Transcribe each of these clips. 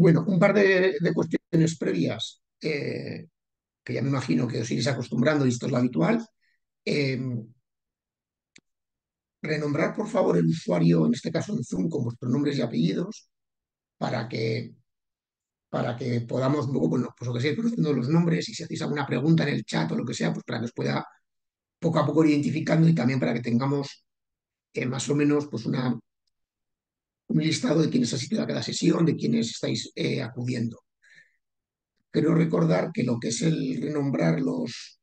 Bueno, un par de, cuestiones previas eh, que ya me imagino que os iréis acostumbrando y esto es lo habitual. Eh, renombrar, por favor, el usuario, en este caso en Zoom, con vuestros nombres y apellidos, para que, para que podamos bueno, pues lo que sea, conociendo los nombres y si hacéis alguna pregunta en el chat o lo que sea, pues para que os pueda poco a poco ir identificando y también para que tengamos eh, más o menos pues una, un listado de quienes asistido a cada sesión, de quienes estáis eh, acudiendo. Quiero recordar que lo que es el renombrar los,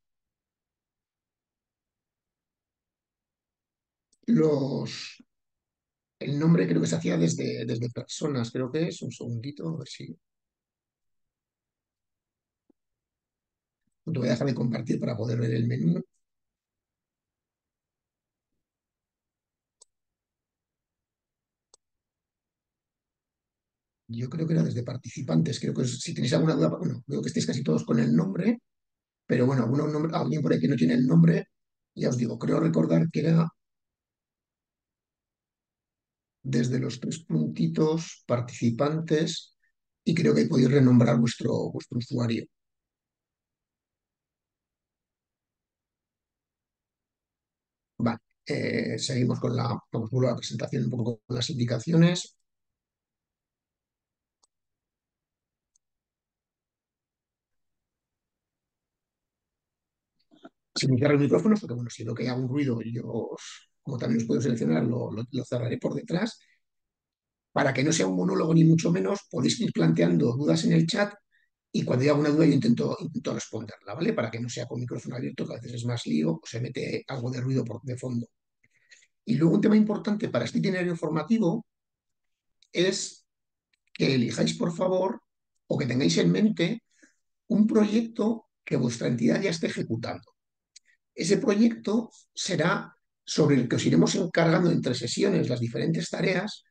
los, el nombre creo que se hacía desde, desde personas, creo que es, un segundito, a ver si... Voy a dejar de compartir para poder ver el menú. Yo creo que era desde participantes, creo que si tenéis alguna duda, bueno, veo que estáis casi todos con el nombre, pero bueno, alguno, alguien por ahí que no tiene el nombre, ya os digo, creo recordar que era desde los tres puntitos participantes y creo que podéis renombrar vuestro, vuestro usuario. Vale, eh, seguimos con la, vamos, a la presentación un poco con las indicaciones. Sin iniciar el micrófono, porque bueno, si lo que hay algún ruido, yo, como también os puedo seleccionar, lo, lo cerraré por detrás para que no sea un monólogo ni mucho menos, podéis ir planteando dudas en el chat y cuando haya alguna duda yo intento, intento responderla, ¿vale? Para que no sea con micrófono abierto, que a veces es más lío o se mete algo de ruido por, de fondo. Y luego un tema importante para este itinerario formativo es que elijáis, por favor, o que tengáis en mente un proyecto que vuestra entidad ya esté ejecutando. Ese proyecto será sobre el que os iremos encargando entre sesiones las diferentes tareas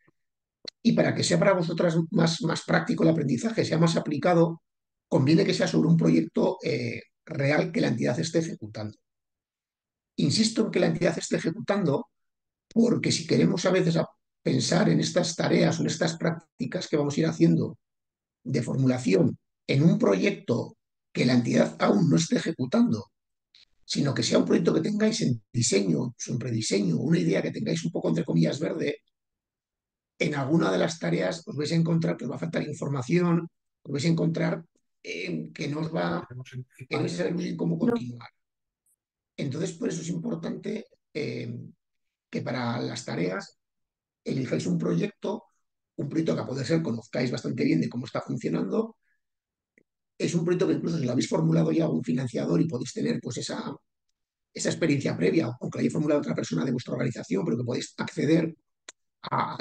y para que sea para vosotras más, más práctico el aprendizaje, sea más aplicado, conviene que sea sobre un proyecto eh, real que la entidad esté ejecutando. Insisto en que la entidad esté ejecutando porque si queremos a veces pensar en estas tareas o en estas prácticas que vamos a ir haciendo de formulación en un proyecto que la entidad aún no esté ejecutando, sino que sea un proyecto que tengáis en diseño, en prediseño, una idea que tengáis un poco entre comillas verde, en alguna de las tareas os vais a encontrar que os va a faltar información, os vais a encontrar eh, que no os va, que no vais a saber muy bien cómo continuar. Entonces, por eso es importante eh, que para las tareas elijáis un proyecto, un proyecto que a poder ser conozcáis bastante bien de cómo está funcionando. Es un proyecto que incluso si lo habéis formulado ya a un financiador y podéis tener pues esa, esa experiencia previa, aunque lo haya formulado otra persona de vuestra organización, pero que podéis acceder a,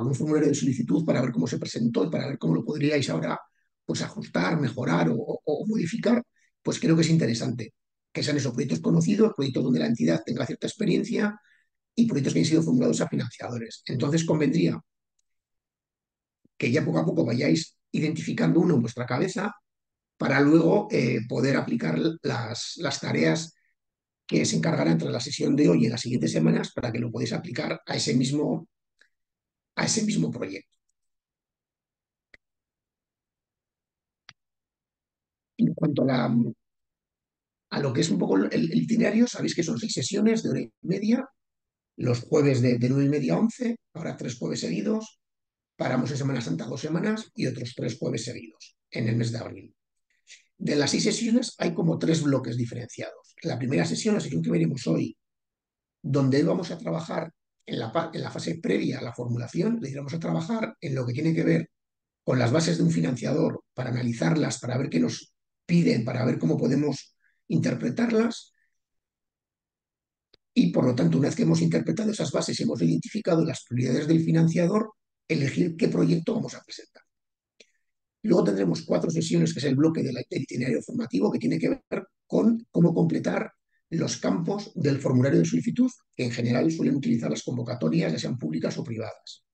un formulario de solicitud para ver cómo se presentó y para ver cómo lo podríais ahora pues, ajustar, mejorar o, modificar, pues creo que es interesante. Que sean esos proyectos conocidos, proyectos donde la entidad tenga cierta experiencia y proyectos que hayan sido formulados a financiadores. Entonces convendría que ya poco a poco vayáis identificando uno en vuestra cabeza para luego eh, poder aplicar las, tareas que se encargarán tras la sesión de hoy y las siguientes semanas para que lo podáis aplicar a ese mismo a ese mismo proyecto. En cuanto a, lo que es un poco el, itinerario, sabéis que son seis sesiones de hora y media, los jueves de, de nueve y media a once, ahora tres jueves seguidos, paramos en Semana Santa dos semanas y otros tres jueves seguidos en el mes de abril. De las seis sesiones hay como tres bloques diferenciados. La primera sesión, la sesión que veremos hoy, donde vamos a trabajar en la, fase previa a la formulación, le iremos a trabajar en lo que tiene que ver con las bases de un financiador para analizarlas, para ver qué nos piden, para ver cómo podemos interpretarlas. Y por lo tanto, una vez que hemos interpretado esas bases hemos identificado las prioridades del financiador, elegir qué proyecto vamos a presentar. Luego tendremos cuatro sesiones, que es el bloque del itinerario formativo, que tiene que ver con cómo completar los campos del formulario de solicitud, que en general suelen utilizar las convocatorias, ya sean públicas o privadas.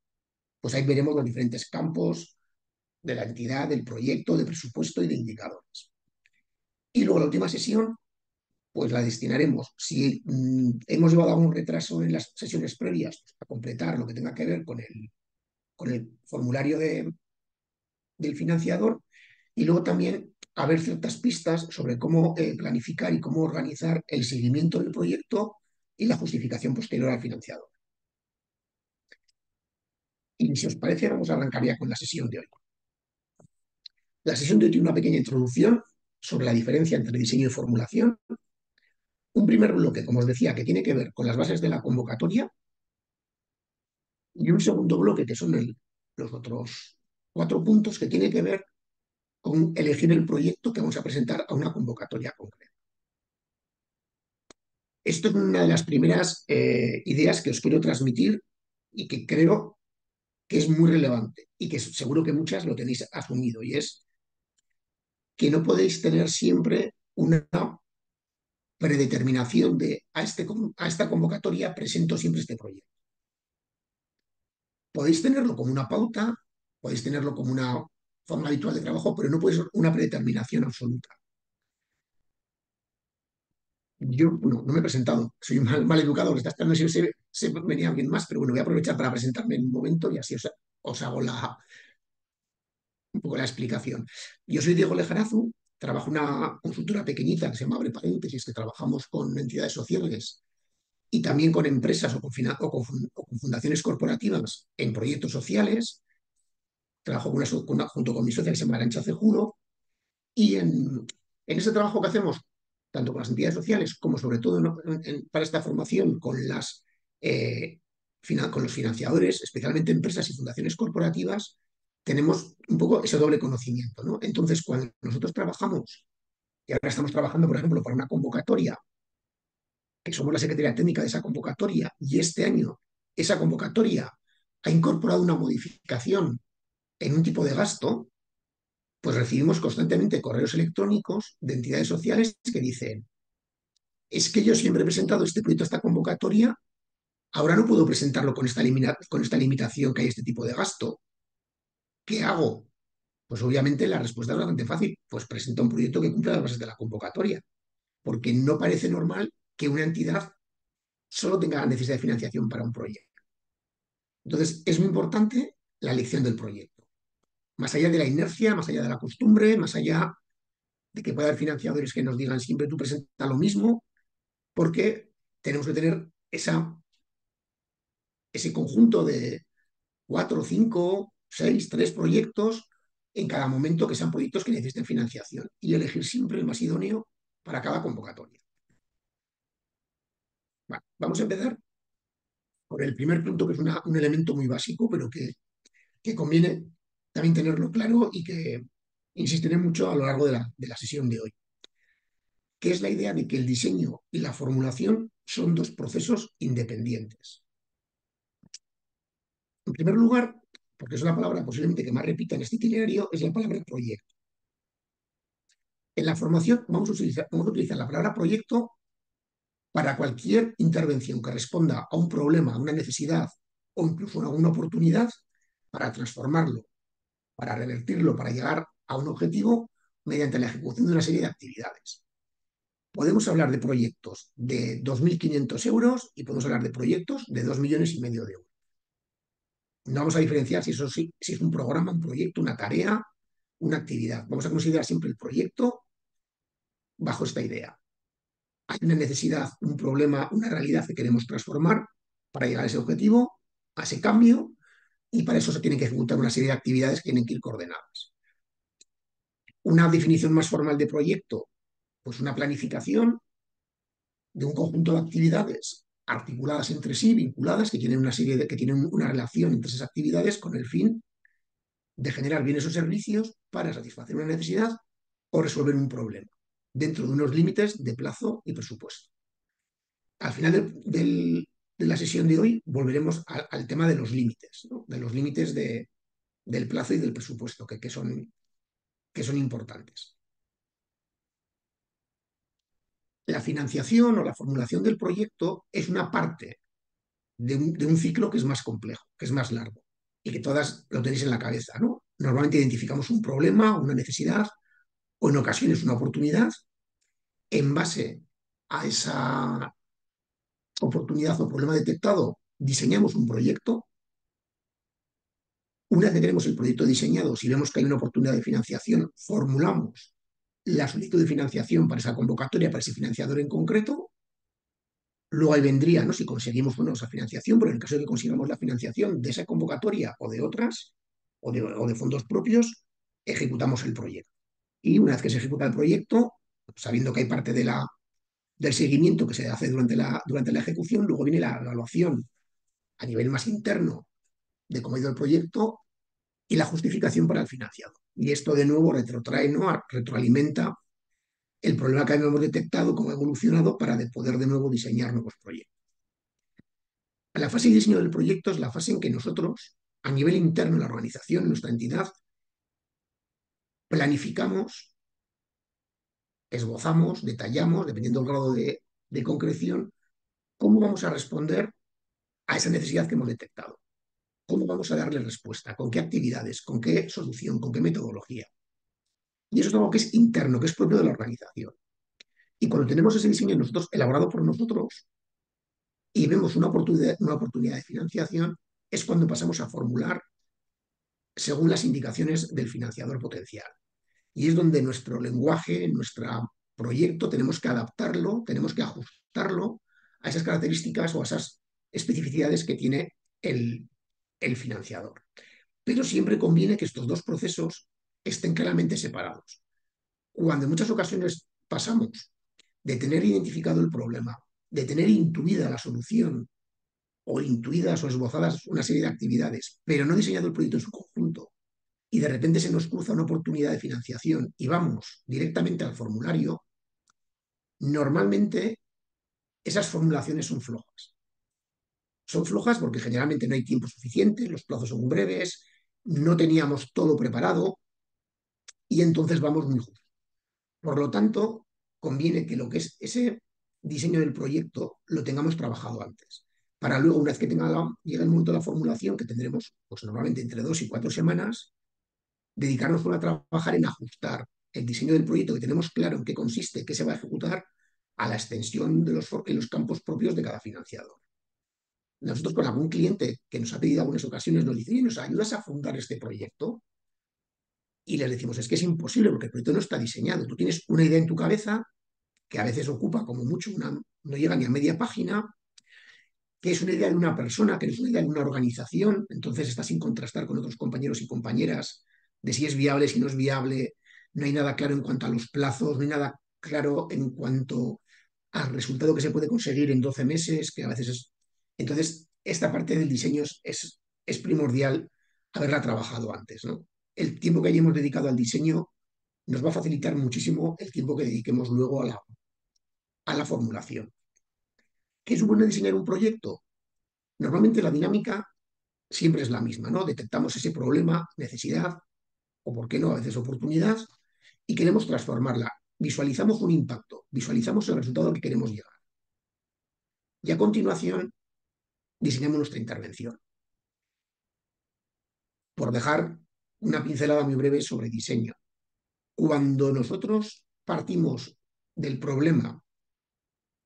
Pues ahí veremos los diferentes campos de la entidad, del proyecto, de presupuesto y de indicadores. Y luego la última sesión, pues la destinaremos, si mm, hemos llevado algún retraso en las sesiones previas, pues, a completar lo que tenga que ver con el, con el formulario de, del financiador y luego también haber ciertas pistas sobre cómo eh, planificar y cómo organizar el seguimiento del proyecto y la justificación posterior al financiador. Y si os parece, vamos a arrancar ya con la sesión de hoy. La sesión de hoy tiene una pequeña introducción sobre la diferencia entre diseño y formulación. Un primer bloque, como os decía, que tiene que ver con las bases de la convocatoria. Y un segundo bloque, que son los otros cuatro puntos, que tiene que ver con elegir el proyecto que vamos a presentar a una convocatoria concreta. Esto es una de las primeras eh, ideas que os quiero transmitir y que creo que es muy relevante y que seguro que muchas lo tenéis asumido y es que no podéis tener siempre una predeterminación de a, este, a esta convocatoria presento siempre este proyecto. Podéis tenerlo como una pauta, podéis tenerlo como una forma habitual de trabajo, pero no puede ser una predeterminación absoluta. Yo no, me he presentado, soy mal, mal educado, está esperando si se, venía alguien más, pero bueno, voy a aprovechar para presentarme en un momento y así os, hago la, un poco la explicación. Yo soy Diego Lejarazu, trabajo en una consultora pequeñita que se llama Abre Paréntesis, que trabajamos con entidades sociales y también con empresas o con fundaciones corporativas en proyectos sociales trabajo junto con mi socia que se llama Arancha Cejudo, y en, ese trabajo que hacemos, tanto con las entidades sociales como sobre todo para esta formación con, las, eh, con los financiadores, especialmente empresas y fundaciones corporativas, tenemos un poco ese doble conocimiento. ¿no? Entonces, cuando nosotros trabajamos, y ahora estamos trabajando, por ejemplo, para una convocatoria, que somos la Secretaría Técnica de esa convocatoria, y este año esa convocatoria ha incorporado una modificación en un tipo de gasto, pues recibimos constantemente correos electrónicos de entidades sociales que dicen, es que yo siempre he presentado este proyecto, esta convocatoria, ahora no puedo presentarlo con esta, con esta limitación que hay este tipo de gasto. ¿Qué hago? Pues obviamente la respuesta es bastante fácil, pues presenta un proyecto que cumpla las bases de la convocatoria, porque no parece normal que una entidad solo tenga la necesidad de financiación para un proyecto. Entonces, es muy importante la elección del proyecto más allá de la inercia, más allá de la costumbre, más allá de que pueda haber financiadores que nos digan siempre tú presenta lo mismo, porque tenemos que tener ese conjunto de cuatro, cinco, seis, tres proyectos en cada momento que sean proyectos que necesiten financiación y elegir siempre el más idóneo para cada convocatoria. vamos a empezar por el primer punto, que es un elemento muy básico, pero que, que conviene también tenerlo claro y que insistiré mucho a lo largo de la, de la sesión de hoy, que es la idea de que el diseño y la formulación son dos procesos independientes. En primer lugar, porque es una palabra posiblemente que más repita en este itinerario, es la palabra proyecto. En la formación vamos a utilizar, vamos a utilizar la palabra proyecto para cualquier intervención que responda a un problema, a una necesidad o incluso a una oportunidad para transformarlo para revertirlo, para llegar a un objetivo mediante la ejecución de una serie de actividades. Podemos hablar de proyectos de 2.500 euros y podemos hablar de proyectos de 2 millones y medio de euros. No vamos a diferenciar si, eso, si es un programa, un proyecto, una tarea, una actividad. Vamos a considerar siempre el proyecto bajo esta idea. Hay una necesidad, un problema, una realidad que queremos transformar para llegar a ese objetivo, a ese cambio, y para eso se tienen que ejecutar una serie de actividades que tienen que ir coordenadas. Una definición más formal de proyecto, pues una planificación de un conjunto de actividades articuladas entre sí, vinculadas, que tienen una serie de, que tienen una relación entre esas actividades con el fin de generar bienes o servicios para satisfacer una necesidad o resolver un problema, dentro de unos límites de plazo y presupuesto. Al final del, de la sesión de hoy volveremos al tema de los límites, de los límites de, del plazo y del presupuesto, que, que, son, que son importantes. La financiación o la formulación del proyecto es una parte de un, de un, ciclo que es más complejo, que es más largo y que todas lo tenéis en la cabeza. ¿no? Normalmente identificamos un problema, una necesidad o en ocasiones una oportunidad. En base a esa oportunidad o problema detectado, diseñamos un proyecto Una vez que tenemos el proyecto diseñado, si vemos que hay una oportunidad de financiación, formulamos la solicitud de financiación para esa convocatoria, para ese financiador en concreto. Luego ahí vendría, ¿no? si conseguimos bueno, esa financiación, pero en el caso de que consigamos la financiación de esa convocatoria o de otras, o de, o de fondos propios, ejecutamos el proyecto. Y una vez que se ejecuta el proyecto, sabiendo que hay parte de la, del seguimiento que se hace durante la, durante la ejecución, luego viene la evaluación a nivel más interno de cómo ha ido el proyecto y la justificación para el financiado. Y esto de nuevo retrotrae, ¿no? retroalimenta el problema que habíamos detectado, cómo ha evolucionado para de poder de nuevo diseñar nuevos proyectos. La fase de diseño del proyecto es la fase en que nosotros, a nivel interno de la organización, en nuestra entidad, planificamos, esbozamos, detallamos, dependiendo del grado de, de concreción, cómo vamos a responder a esa necesidad que hemos detectado. ¿Cómo vamos a darle respuesta? ¿Con qué actividades? ¿Con qué solución? ¿Con qué metodología? Y eso es algo que es interno, que es propio de la organización. Y cuando tenemos ese diseño nosotros, elaborado por nosotros, y vemos una oportunidad, una oportunidad de financiación, es cuando pasamos a formular según las indicaciones del financiador potencial. Y es donde nuestro lenguaje, nuestro proyecto, tenemos que adaptarlo, tenemos que ajustarlo a esas características o a esas especificidades que tiene el, financiador. Pero siempre conviene que estos dos procesos estén claramente separados. Cuando en muchas ocasiones pasamos de tener identificado el problema, de tener intuida la solución o intuidas o esbozadas una serie de actividades, pero no diseñado el proyecto en su conjunto, y de repente se nos cruza una oportunidad de financiación y vamos directamente al formulario, normalmente esas formulaciones son flojas. Son flojas porque generalmente no hay tiempo suficiente, los plazos son breves, no teníamos todo preparado y entonces vamos muy justos. Por lo tanto, conviene que lo que es ese diseño del proyecto lo tengamos trabajado antes, para luego, una vez que tenga la, llegue el momento de la formulación, que tendremos pues, normalmente entre dos y cuatro semanas, dedicarnos a trabajar en ajustar el diseño del proyecto que tenemos claro en qué consiste, qué se va a ejecutar, a la extensión de los, en los campos propios de cada financiador. Nosotros con algún cliente que nos ha pedido algunas ocasiones nos dice, ¿nos ayudas a fundar este proyecto? Y les decimos, es que es imposible porque el proyecto no está diseñado. Tú tienes una idea en tu cabeza que a veces ocupa como mucho, una, no llega ni a media página, que es una idea de una persona, que es una idea de una organización, entonces está sin contrastar con otros compañeros y compañeras de si es viable, si no es viable, no hay nada claro en cuanto a los plazos, no hay nada claro en cuanto al resultado que se puede conseguir en 12 meses, que a veces es entonces, esta parte del diseño es, es, primordial haberla trabajado antes. El tiempo que hayamos dedicado al diseño nos va a facilitar muchísimo el tiempo que dediquemos luego a la, a la formulación. ¿Qué supone diseñar un proyecto? Normalmente la dinámica siempre es la misma, ¿no? Detectamos ese problema, necesidad, o por qué no, a veces oportunidad, y queremos transformarla. Visualizamos un impacto, visualizamos el resultado al que queremos llegar. Y a continuación diseñamos nuestra intervención. Por dejar una pincelada muy breve sobre diseño. Cuando nosotros partimos del problema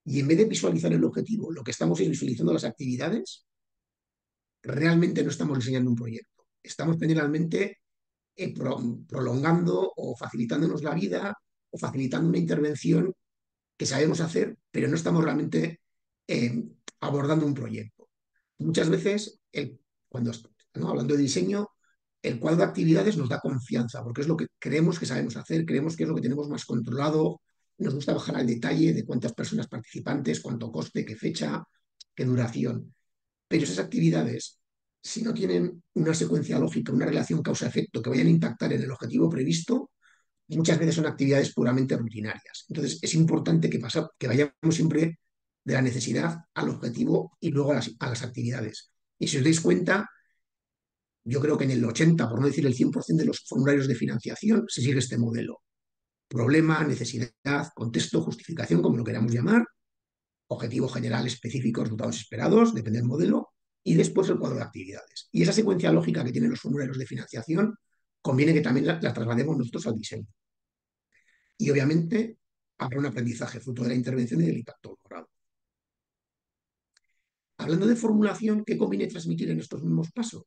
y en vez de visualizar el objetivo, lo que estamos es visualizando las actividades, realmente no estamos diseñando un proyecto. Estamos generalmente eh, prolongando o facilitándonos la vida o facilitando una intervención que sabemos hacer, pero no estamos realmente eh, abordando un proyecto. Muchas veces, cuando hablando de diseño, el cuadro de actividades nos da confianza, porque es lo que creemos que sabemos hacer, creemos que es lo que tenemos más controlado, nos gusta bajar al detalle de cuántas personas participantes, cuánto coste, qué fecha, qué duración. Pero esas actividades, si no tienen una secuencia lógica, una relación causa-efecto que vayan a impactar en el objetivo previsto, muchas veces son actividades puramente rutinarias. Entonces, es importante que, vayamos siempre de la necesidad al objetivo y luego a las, actividades. Y si os dais cuenta, yo creo que en el 80, por no decir el 100% de los formularios de financiación, se sigue este modelo. Problema, necesidad, contexto, justificación, como lo queramos llamar, objetivo general específico, resultados esperados, depende del modelo, y después el cuadro de actividades. Y esa secuencia lógica que tienen los formularios de financiación, conviene que también la, la traslademos nosotros al diseño. Y obviamente habrá un aprendizaje fruto de la intervención y del impacto logrado. Hablando de formulación, ¿qué conviene transmitir en estos mismos pasos?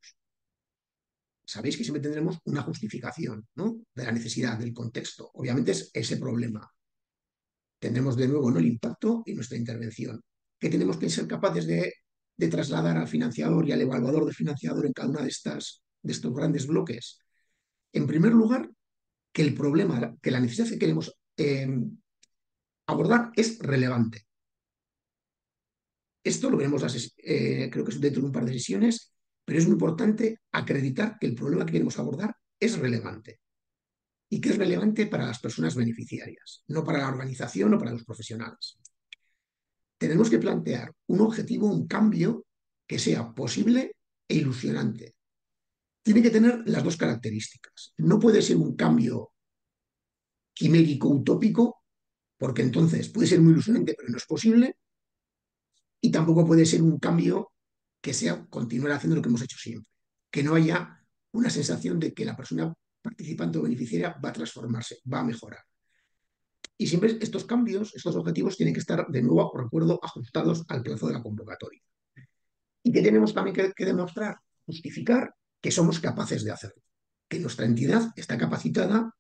sabéis que siempre tendremos una justificación ¿no? de la necesidad, del contexto. Obviamente es ese problema. Tendremos de nuevo ¿no? el impacto y nuestra intervención. ¿Qué tenemos que ser capaces de, de, trasladar al financiador y al evaluador del financiador en cada uno de, estas, de estos grandes bloques? En primer lugar, que el problema, que la necesidad que queremos eh, abordar es relevante. Esto lo veremos, eh, creo que es dentro de un par de sesiones, pero es muy importante acreditar que el problema que queremos abordar es relevante y que es relevante para las personas beneficiarias, no para la organización o para los profesionales. Tenemos que plantear un objetivo, un cambio que sea posible e ilusionante. Tiene que tener las dos características. No puede ser un cambio quimérico, utópico, porque entonces puede ser muy ilusionante, pero no es posible, y tampoco puede ser un cambio que sea continuar haciendo lo que hemos hecho siempre, que no haya una sensación de que la persona participante o beneficiaria va a transformarse, va a mejorar. Y siempre estos cambios, estos objetivos tienen que estar, de nuevo, recuerdo, ajustados al plazo de la convocatoria. Y que tenemos también que, que demostrar, justificar que somos capaces de hacerlo, que nuestra entidad está capacitada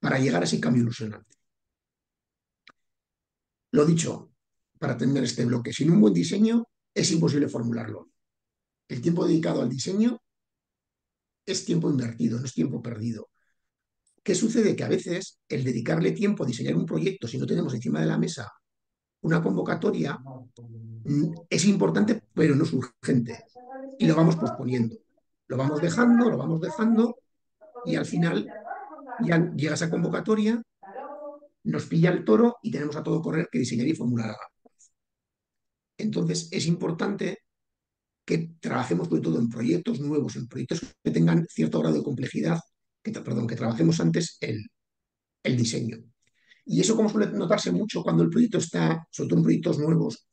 para llegar a ese cambio ilusionante. Lo dicho, para terminar este bloque, sin un buen diseño es imposible formularlo. El tiempo dedicado al diseño es tiempo invertido, no es tiempo perdido. ¿Qué sucede? Que a veces el dedicarle tiempo a diseñar un proyecto, si no tenemos encima de la mesa una convocatoria, mm, es importante, pero no es urgente. Y lo vamos posponiendo. Lo vamos dejando, lo vamos dejando, y al final ya llega esa convocatoria, nos pilla el toro y tenemos a todo correr que diseñar y formular Entonces es importante que trabajemos sobre todo en proyectos nuevos, en proyectos que tengan cierto grado de complejidad, que, perdón, que trabajemos antes el, diseño. Y eso como suele notarse mucho cuando el proyecto está, sobre todo en proyectos nuevos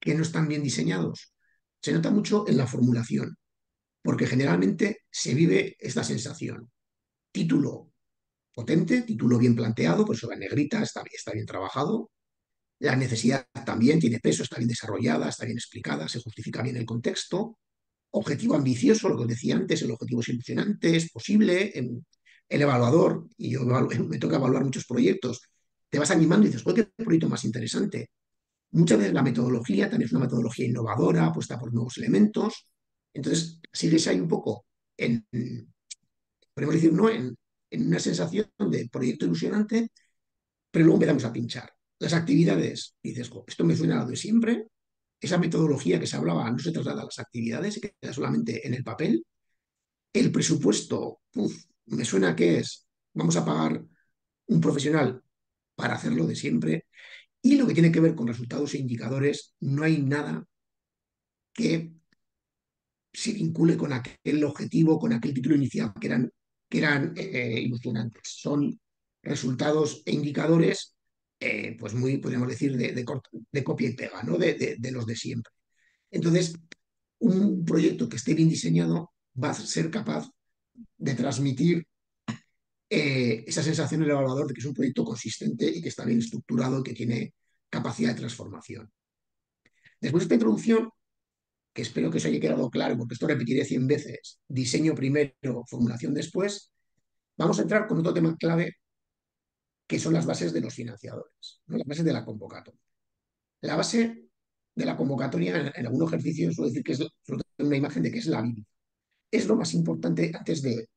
que no están bien diseñados, se nota mucho en la formulación, porque generalmente se vive esta sensación. Título potente, título bien planteado, por eso va en negrita, está, está bien trabajado. La necesidad también tiene peso, está bien desarrollada, está bien explicada, se justifica bien el contexto. Objetivo ambicioso, lo que os decía antes, el objetivo es ilusionante, es posible. El evaluador, y yo me toca evaluar muchos proyectos, te vas animando y dices, ¿cuál qué proyecto más interesante? Muchas veces la metodología también es una metodología innovadora, apuesta por nuevos elementos. Entonces, sigues ahí un poco en, podemos decir, no en, una sensación de proyecto ilusionante, pero luego empezamos a pinchar. Las actividades, dices, esto me suena a lo de siempre, esa metodología que se hablaba no se traslada a las actividades, se queda solamente en el papel. El presupuesto, me suena que es, vamos a pagar un profesional para hacerlo de siempre. Y lo que tiene que ver con resultados e indicadores, no hay nada que se vincule con aquel objetivo, con aquel título inicial, que eran que eran eh, ilusionantes. Son resultados e indicadores, eh, pues muy, podríamos decir, de, copia y pega, ¿no? De, los de siempre. Entonces, un proyecto que esté bien diseñado va a ser capaz de transmitir eh, esa sensación en el evaluador de que es un proyecto consistente y que está bien estructurado que tiene capacidad de transformación. Después de esta introducción, que espero que os haya quedado claro, porque esto repetiré 100 veces, diseño primero, formulación después, vamos a entrar con otro tema clave, que son las bases de los financiadores, las bases de la convocatoria. La base de la convocatoria, en, algún ejercicio suelo decir que es una imagen de que es la Biblia. Es lo más importante antes de,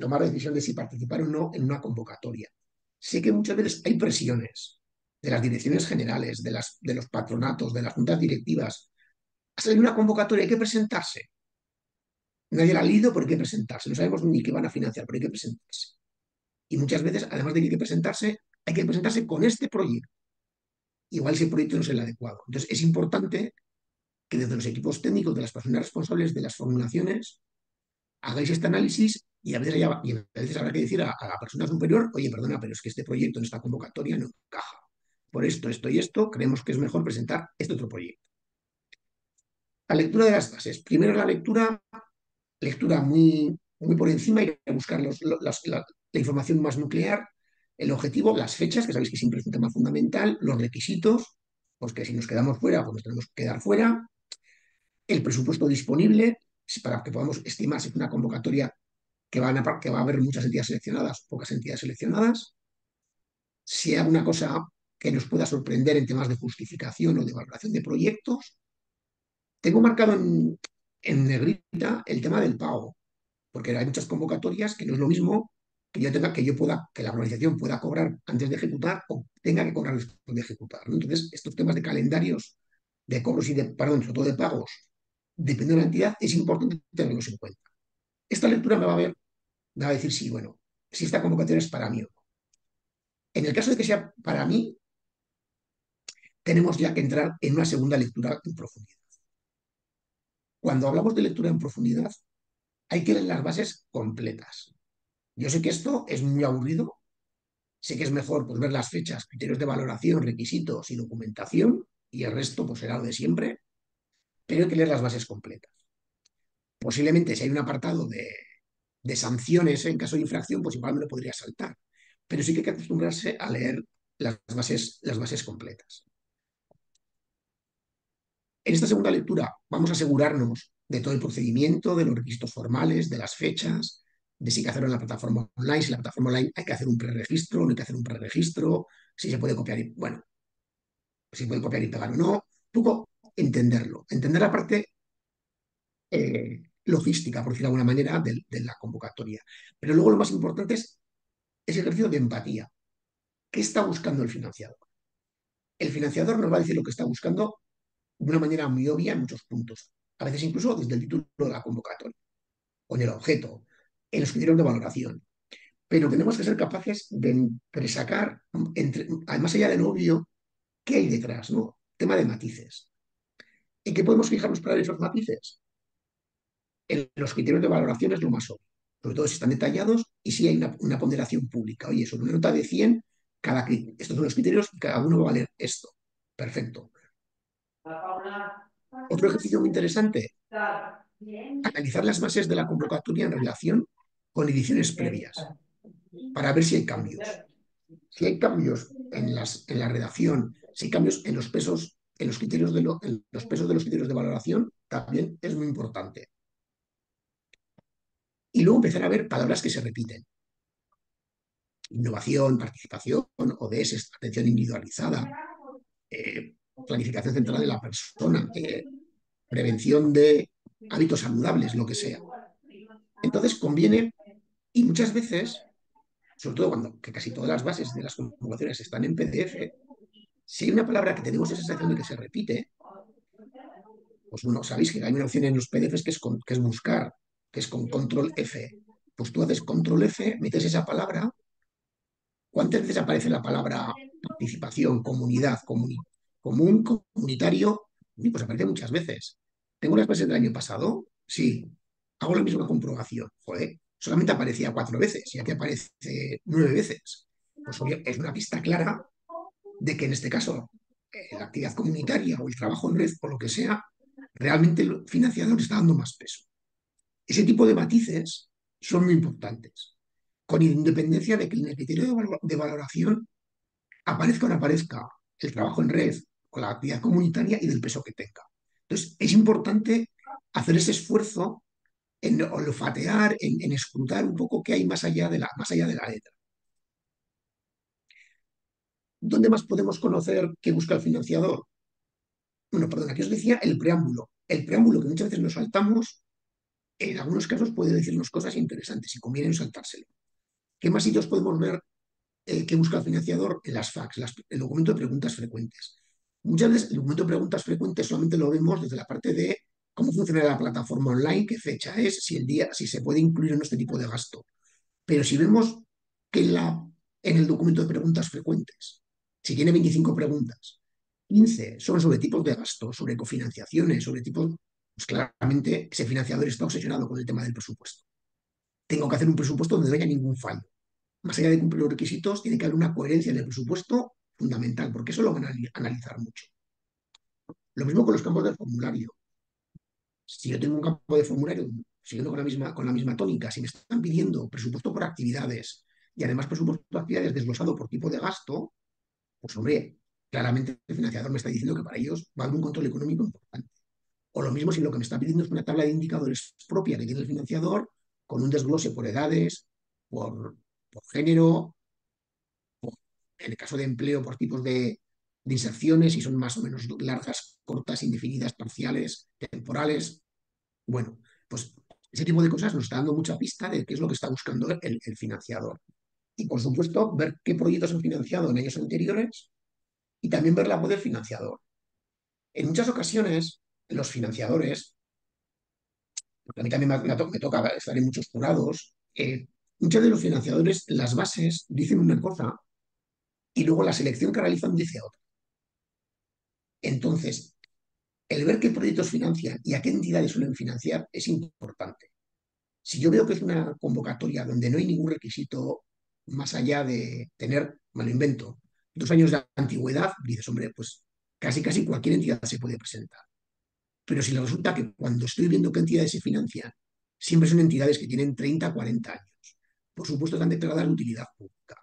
tomar la decisión de si participar o no en una convocatoria. Sé que muchas veces hay presiones de las direcciones generales, de, los patronatos, de las juntas directivas, en una convocatoria hay que presentarse. Nadie la ha leído, pero hay que presentarse. No sabemos ni qué van a financiar, pero hay que presentarse. Y muchas veces, además de que hay que presentarse, hay que presentarse con este proyecto. Igual el proyecto no es el adecuado. Entonces, es importante que desde los equipos técnicos de las personas responsables de las formulaciones hagáis este análisis y a veces, a habrá que decir a, a, la persona superior, oye, perdona, pero es que este proyecto en esta convocatoria no encaja. Por esto, esto y esto, creemos que es mejor presentar este otro proyecto. La lectura de las bases. Primero la lectura, lectura muy, muy por encima, y buscar los, la, información más nuclear, el objetivo, las fechas, que sabéis que siempre es un tema fundamental, los requisitos, pues que si nos quedamos fuera, pues nos tenemos que quedar fuera, el presupuesto disponible, para que podamos estimar si es una convocatoria que, van a, va a haber muchas entidades seleccionadas, pocas entidades seleccionadas. Si hay una cosa que nos pueda sorprender en temas de justificación o de valoración de proyectos. Tengo marcado en, en negrita el tema del pago, porque hay muchas convocatorias que no es lo mismo que yo tenga, que yo pueda, que la organización pueda cobrar antes de ejecutar o tenga que cobrar después de ejecutar. Entonces, estos temas de calendarios, de cobros y de, perdón, sobre todo de pagos, dependiendo de la entidad, es importante tenerlos en cuenta. Esta lectura me va a ver, me va a decir si, bueno, si esta convocatoria es para mí o no. En el caso de que sea para mí, tenemos ya que entrar en una segunda lectura en profundidad. Cuando hablamos de lectura en profundidad, hay que leer las bases completas. Yo sé que esto es muy aburrido, sé que es mejor pues, ver las fechas, criterios de valoración, requisitos y documentación, y el resto pues, será lo de siempre, pero hay que leer las bases completas. Posiblemente si hay un apartado de, sanciones en caso de infracción, pues igual me lo podría saltar, pero sí que hay que acostumbrarse a leer las bases, las bases completas. En esta segunda lectura vamos a asegurarnos de todo el procedimiento, de los requisitos formales, de las fechas, de si hay que hacerlo en la plataforma online, si en la plataforma online hay que hacer un preregistro, no hay que hacer un preregistro, si se puede copiar y, bueno, si puede copiar y pegar o no, un poco entenderlo, entender la parte eh, logística, por decirlo de alguna manera, de, la convocatoria. Pero luego lo más importante es ese ejercicio de empatía. ¿Qué está buscando el financiador? El financiador nos va a decir lo que está buscando de una manera muy obvia en muchos puntos, a veces incluso desde el título de la convocatoria, o en el objeto, en los criterios de valoración. Pero tenemos que ser capaces de entresacar, entre, más allá del obvio, qué hay detrás, ¿no? Tema de matices. ¿En qué podemos fijarnos para esos matices? En los criterios de valoración es lo más obvio, sobre todo si están detallados y si hay una, ponderación pública. Oye, sobre una nota de 100, cada, estos son los criterios y cada uno va a valer esto. Perfecto. Otro ejercicio muy interesante, analizar las bases de la convocatoria en relación con ediciones previas, para ver si hay cambios. Si hay cambios en, las, en la redacción, si hay cambios en los pesos, en los criterios de los pesos de los criterios de valoración, también es muy importante. Y luego empezar a ver palabras que se repiten. Innovación, participación, ODS, atención individualizada, eh, planificación central de la persona, eh, prevención de hábitos saludables, lo que sea. Entonces conviene, y muchas veces, sobre todo cuando que casi todas las bases de las convocatorias están en PDF, si hay una palabra que tenemos esa sensación de que se repite, pues bueno, sabéis que hay una opción en los PDFs que es, con, que es buscar, que es con control F. Pues tú haces control F, metes esa palabra. ¿Cuántas veces aparece la palabra participación, comunidad, comuni común, comunitario? Pues aparece muchas veces. ¿Tengo las bases del año pasado? Sí. Hago la misma comprobación. Joder, solamente aparecía cuatro veces y aquí aparece nueve veces. Pues es una pista clara de que en este caso eh, la actividad comunitaria o el trabajo en red o lo que sea, realmente el financiador está dando más peso. Ese tipo de matices son muy importantes, con independencia de que en el criterio de valoración aparezca o no aparezca el trabajo en red o la actividad comunitaria y del peso que tenga. Entonces, es importante hacer ese esfuerzo en olfatear, en, en escrutar un poco qué hay más allá, de la, más allá de la letra. ¿Dónde más podemos conocer qué busca el financiador? Bueno, perdón, aquí os decía el preámbulo. El preámbulo que muchas veces nos saltamos, en algunos casos puede decirnos cosas interesantes y conviene saltárselo. ¿Qué más sitios podemos ver eh, que busca el financiador? Las FAQs, el documento de preguntas frecuentes. Muchas veces el documento de preguntas frecuentes solamente lo vemos desde la parte de cómo funciona la plataforma online, qué fecha es, si el día, si se puede incluir en este tipo de gasto. Pero si vemos que en el documento de preguntas frecuentes, si tiene 25 preguntas, 15 son sobre tipos de gasto, sobre cofinanciaciones, sobre tipos, pues claramente ese financiador está obsesionado con el tema del presupuesto. Tengo que hacer un presupuesto donde no haya ningún fallo. Más allá de cumplir los requisitos, tiene que haber una coherencia en el presupuesto fundamental, porque eso lo van a analizar mucho. Lo mismo con los campos del formulario. Si yo tengo un campo de formulario siguiendo con la misma, con la misma tónica, si me están pidiendo presupuesto por actividades y además presupuesto por actividades desglosado por tipo de gasto, pues hombre, claramente el financiador me está diciendo que para ellos va a haber un control económico importante. O lo mismo si lo que me está pidiendo es una tabla de indicadores propia que tiene el financiador, con un desglose por edades, por, género, en el caso de empleo, por tipos de, inserciones, si son más o menos largas, cortas, indefinidas, parciales, temporales. Bueno, pues ese tipo de cosas nos está dando mucha pista de qué es lo que está buscando el financiador. Y por supuesto, ver qué proyectos han financiado en años anteriores y también ver la voz del financiador. En muchas ocasiones, los financiadores, porque a mí también me, toca estar en muchos jurados, eh, muchos de los financiadores, las bases dicen una cosa y luego la selección que realizan dice otra. Entonces, el ver qué proyectos financian y a qué entidades suelen financiar es importante. Si yo veo que es una convocatoria donde no hay ningún requisito más allá de tener, me invento, dos años de antigüedad, dices, hombre, pues casi casi cualquier entidad se puede presentar. Pero si resulta que cuando estoy viendo qué entidades se financian, siempre son entidades que tienen 30, 40 años. Por supuesto, están declaradas de utilidad pública.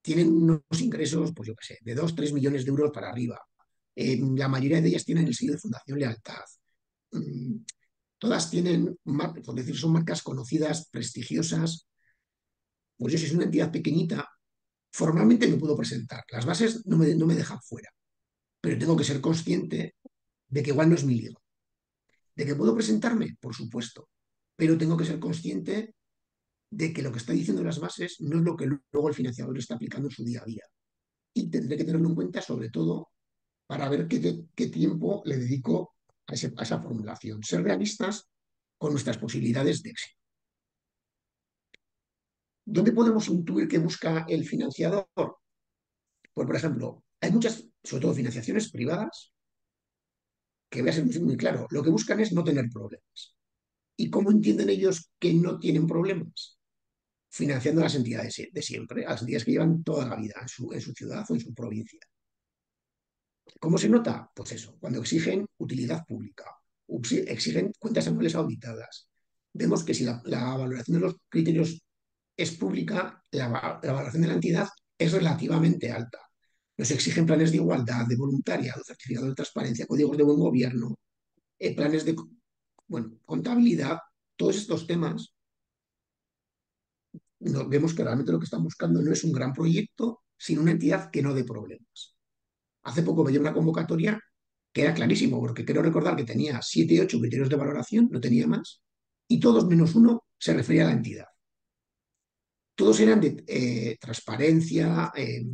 Tienen unos ingresos, pues yo qué sé, de 2, 3 millones de euros para arriba. Eh, la mayoría de ellas tienen el sello de Fundación Lealtad. Mm, todas tienen, por decir, son marcas conocidas, prestigiosas. Pues yo, si es una entidad pequeñita, formalmente me puedo presentar. Las bases no me, no me dejan fuera pero tengo que ser consciente de que igual no es mi liga. ¿De que puedo presentarme? Por supuesto, pero tengo que ser consciente de que lo que está diciendo las bases no es lo que luego el financiador está aplicando en su día a día. Y tendré que tenerlo en cuenta sobre todo para ver qué, tiempo le dedico a esa formulación. Ser realistas con nuestras posibilidades de éxito. ¿Dónde podemos intuir que busca el financiador? Pues, por ejemplo, hay muchas, sobre todo financiaciones privadas, que voy a ser muy, claro, lo que buscan es no tener problemas. ¿Y cómo entienden ellos que no tienen problemas? Financiando las entidades de siempre, a las entidades que llevan toda la vida en su, en su ciudad o en su provincia. ¿Cómo se nota? Pues eso, cuando exigen utilidad pública, exigen cuentas anuales auditadas. Vemos que si la, la valoración de los criterios es pública, la, valoración de la entidad es relativamente alta. Nos exigen planes de igualdad, de voluntariado, certificado de transparencia, códigos de buen gobierno, eh, planes de bueno, contabilidad, todos estos temas. Nos vemos que realmente lo que están buscando no es un gran proyecto, sino una entidad que no dé problemas. Hace poco me dio una convocatoria que era clarísimo, porque quiero recordar que tenía siete, ocho criterios de valoración, no tenía más, y todos menos uno se refería a la entidad. Todos eran de eh, transparencia, eh,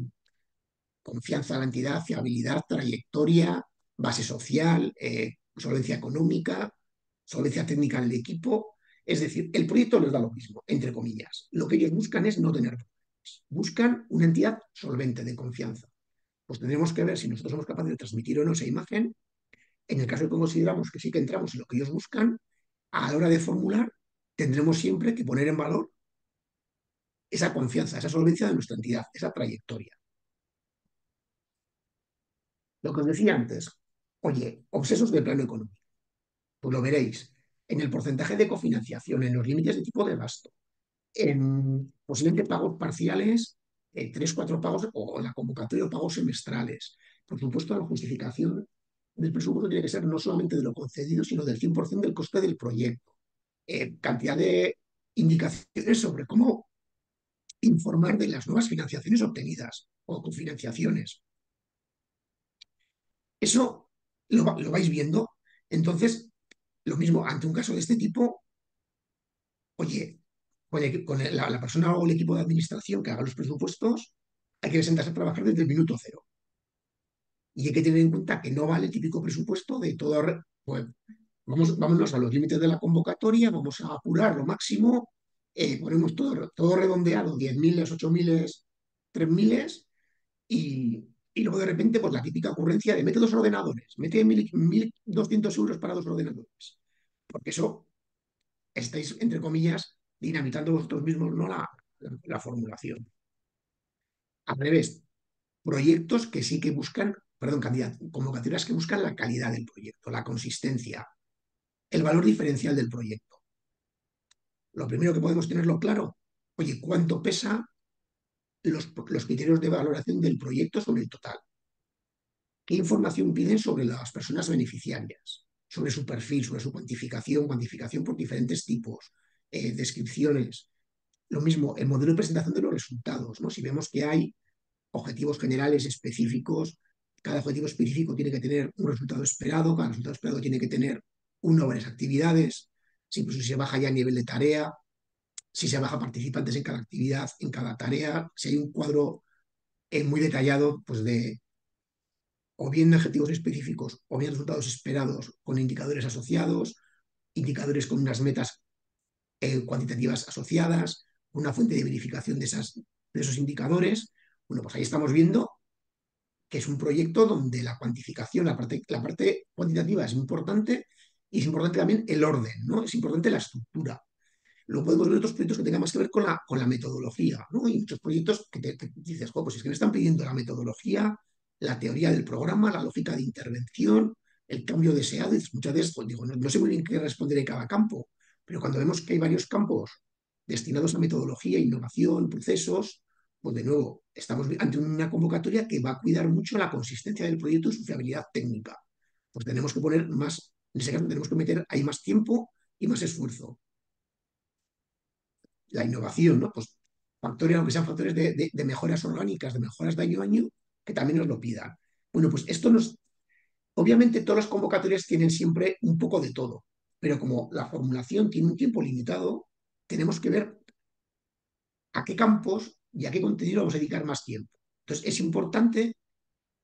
confianza en la entidad, fiabilidad, trayectoria, base social, eh, solvencia económica, solvencia técnica del equipo. Es decir, el proyecto les da lo mismo, entre comillas. Lo que ellos buscan es no tener problemas. Buscan una entidad solvente, de confianza. Pues tendremos que ver si nosotros somos capaces de transmitir o no esa imagen. En el caso de que consideramos que sí que entramos en lo que ellos buscan, a la hora de formular, tendremos siempre que poner en valor esa confianza, esa solvencia de nuestra entidad, esa trayectoria. Lo que os decía antes, oye, obsesos del plano económico. Pues lo veréis en el porcentaje de cofinanciación, en los límites de tipo de gasto, en posiblemente pagos parciales, eh, tres, cuatro pagos o la convocatoria o pagos semestrales. Por supuesto, la justificación del presupuesto tiene que ser no solamente de lo concedido, sino del 100% del coste del proyecto. Eh, cantidad de indicaciones sobre cómo informar de las nuevas financiaciones obtenidas o cofinanciaciones. Eso lo, vais viendo. Entonces, lo mismo, ante un caso de este tipo, oye, con, con la, persona o el equipo de administración que haga los presupuestos, hay que sentarse a trabajar desde el minuto cero. Y hay que tener en cuenta que no vale el típico presupuesto de todo. Pues, vamos, vámonos a los límites de la convocatoria, vamos a apurar lo máximo, eh, ponemos todo, todo redondeado, 10.000, 8.000, 3.000 y, y luego de repente, pues la típica ocurrencia de mete dos ordenadores, mete 1.200 euros para dos ordenadores. Porque eso estáis, entre comillas, dinamitando vosotros mismos no la, la, la formulación. Al revés, proyectos que sí que buscan, perdón, convocatorias que buscan la calidad del proyecto, la consistencia, el valor diferencial del proyecto. Lo primero que podemos tenerlo claro, oye, ¿cuánto pesa los, los, criterios de valoración del proyecto sobre el total. ¿Qué información piden sobre las personas beneficiarias? Sobre su perfil, sobre su cuantificación, cuantificación por diferentes tipos. eh, descripciones. Lo mismo, el modelo de presentación de los resultados, ¿no? Si vemos que hay objetivos generales específicos, cada objetivo específico tiene que tener un resultado esperado, cada resultado esperado tiene que tener una o varias actividades, si, incluso si se baja ya a nivel de tarea, si se baja participantes en cada actividad, en cada tarea, si hay un cuadro eh, muy detallado pues de o bien objetivos específicos o bien resultados esperados con indicadores asociados, indicadores con unas metas eh, cuantitativas asociadas, una fuente de verificación de, esas, de esos indicadores. Bueno, pues ahí estamos viendo que es un proyecto donde la cuantificación, la parte, la parte cuantitativa es importante y es importante también el orden, ¿no? Es importante la estructura. Luego podemos ver otros proyectos que tengan más que ver con la, con la metodología, ¿no? Hay muchos proyectos que, te, dices, pues es que me están pidiendo la metodología, la teoría del programa, la lógica de intervención, el cambio deseado. Y muchas veces pues, digo, no, no, sé muy bien qué responder en cada campo, pero cuando vemos que hay varios campos destinados a metodología, innovación, procesos, pues de nuevo, estamos ante una convocatoria que va a cuidar mucho la consistencia del proyecto y su fiabilidad técnica. Pues tenemos que poner más, en ese caso tenemos que meter ahí más tiempo y más esfuerzo. La innovación, ¿no? Pues factores, aunque sean factores de, mejoras orgánicas, de mejoras de año a año, que también nos lo pidan. Bueno, pues esto nos... Obviamente todas las convocatorias tienen siempre un poco de todo, pero como la formulación tiene un tiempo limitado, tenemos que ver a qué campos y a qué contenido vamos a dedicar más tiempo. Entonces, es importante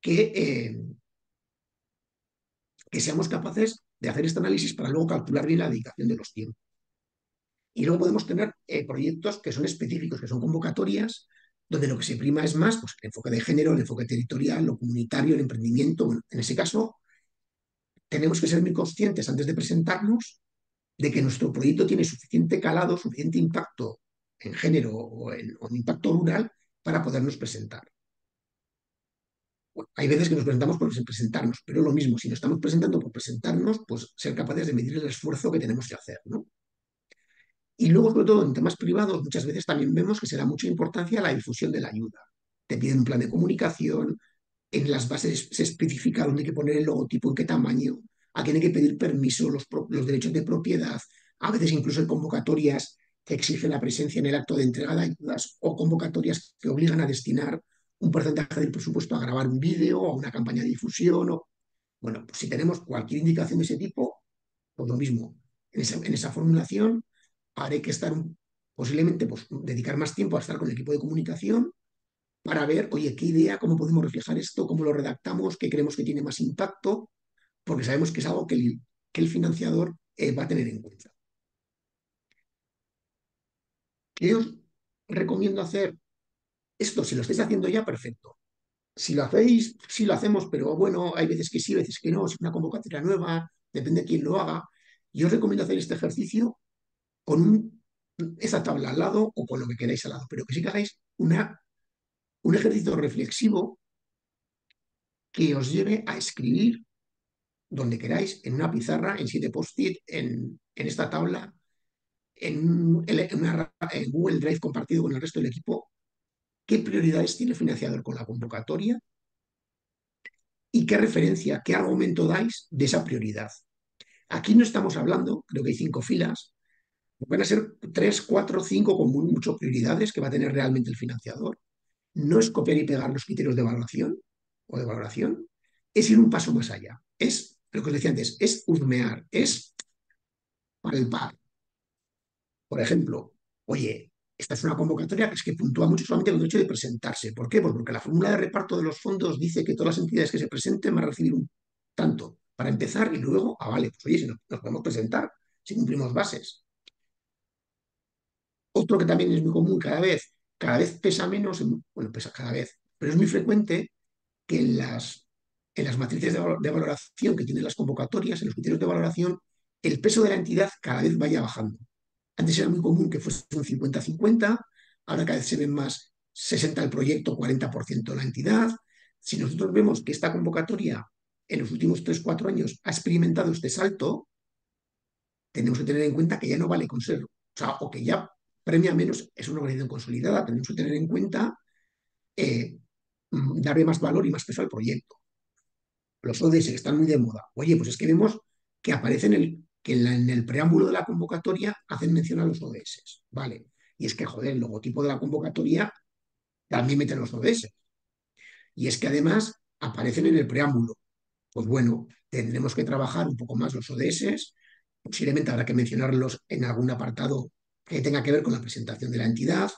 que, eh, que seamos capaces de hacer este análisis para luego calcular bien la dedicación de los tiempos. Y luego podemos tener eh, proyectos que son específicos, que son convocatorias, donde lo que se prima es más pues, el enfoque de género, el enfoque territorial, lo comunitario, el emprendimiento. Bueno, en ese caso, tenemos que ser muy conscientes antes de presentarnos de que nuestro proyecto tiene suficiente calado, suficiente impacto en género o o en impacto rural para podernos presentar. Hay veces que nos presentamos por presentarnos, pero lo mismo, si nos estamos presentando por presentarnos, pues ser capaces de medir el esfuerzo que tenemos que hacer, ¿no? Y luego, sobre todo en temas privados, muchas veces también vemos que se da mucha importancia a la difusión de la ayuda. Te piden un plan de comunicación, en las bases se especifica dónde hay que poner el logotipo, en qué tamaño, a quién hay que pedir permiso, los, los derechos de propiedad, a veces incluso en convocatorias que exigen la presencia en el acto de entrega de ayudas o convocatorias que obligan a destinar un porcentaje del presupuesto a grabar un vídeo o a una campaña de difusión. O... Bueno, pues si tenemos cualquier indicación de ese tipo, pues lo mismo. En esa, en esa formulación haré que estar posiblemente pues, dedicar más tiempo a estar con el equipo de comunicación para ver, oye, qué idea, cómo podemos reflejar esto, cómo lo redactamos, qué creemos que tiene más impacto, porque sabemos que es algo que el, que el financiador eh, va a tener en cuenta. ¿Qué os recomiendo hacer? Esto, si lo estáis haciendo ya, perfecto. Si lo hacéis, sí lo hacemos, pero bueno, hay veces que sí, veces que no, es una convocatoria nueva, depende de quién lo haga. Yo os recomiendo hacer este ejercicio con esa tabla al lado o con lo que queráis al lado, pero que sí que hagáis una, un ejercicio reflexivo que os lleve a escribir donde queráis, en una pizarra, en siete post-it, en, en esta tabla, en, en, en Google Drive compartido con el resto del equipo qué prioridades tiene el financiador con la convocatoria y qué referencia, qué argumento dais de esa prioridad. Aquí no estamos hablando, creo que hay cinco filas, van a ser tres, cuatro, cinco con muy muchas prioridades que va a tener realmente el financiador. No es copiar y pegar los criterios de evaluación o de valoración, es ir un paso más allá. Es, lo que os decía antes, es hurmear, es palpar, por ejemplo, oye, esta es una convocatoria que es que puntúa mucho solamente el derecho de presentarse. ¿Por qué? Pues porque la fórmula de reparto de los fondos dice que todas las entidades que se presenten van a recibir un tanto para empezar y luego, ah, vale, pues oye, si nos, nos podemos presentar, si cumplimos bases. Otro que también es muy común cada vez, cada vez pesa menos, bueno, pesa cada vez, pero es muy frecuente que en las, en las matrices de valoración que tienen las convocatorias, en los criterios de valoración, el peso de la entidad cada vez vaya bajando. Antes era muy común que fuese un 50-50, ahora cada vez se ven más 60 el proyecto, 40% la entidad. Si nosotros vemos que esta convocatoria en los últimos 3-4 años ha experimentado este salto, tenemos que tener en cuenta que ya no vale con ser, o sea, o que ya premia menos, es una organización consolidada, tenemos que tener en cuenta eh, mm, darle más valor y más peso al proyecto. Los ODS están muy de moda. Oye, pues es que vemos que aparecen el, que en, el preámbulo de la convocatoria hacen mención a los ODS, ¿vale? Y es que, joder, el logotipo de la convocatoria también mete los ODS. Y es que además aparecen en el preámbulo. Pues bueno, tendremos que trabajar un poco más los ODS, posiblemente habrá que mencionarlos en algún apartado que tenga que ver con la presentación de la entidad,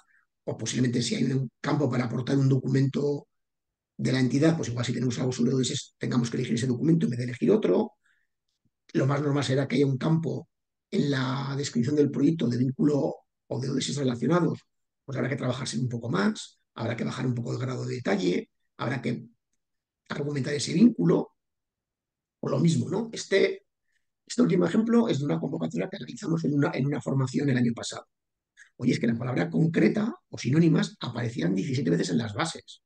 o posiblemente si hay un campo para aportar un documento de la entidad, pues igual si tenemos algo sobre ODS, tengamos que elegir ese documento en vez de elegir otro. Lo más normal será que haya un campo en la descripción del proyecto de vínculo o de ODS relacionados, pues habrá que trabajarse un poco más, habrá que bajar un poco el grado de detalle, habrá que argumentar ese vínculo, o lo mismo, ¿no? Este, este último ejemplo es de una convocatoria que realizamos en una, en una formación el año pasado. Oye, es que la palabra concreta o sinónimas aparecían 17 veces en las bases.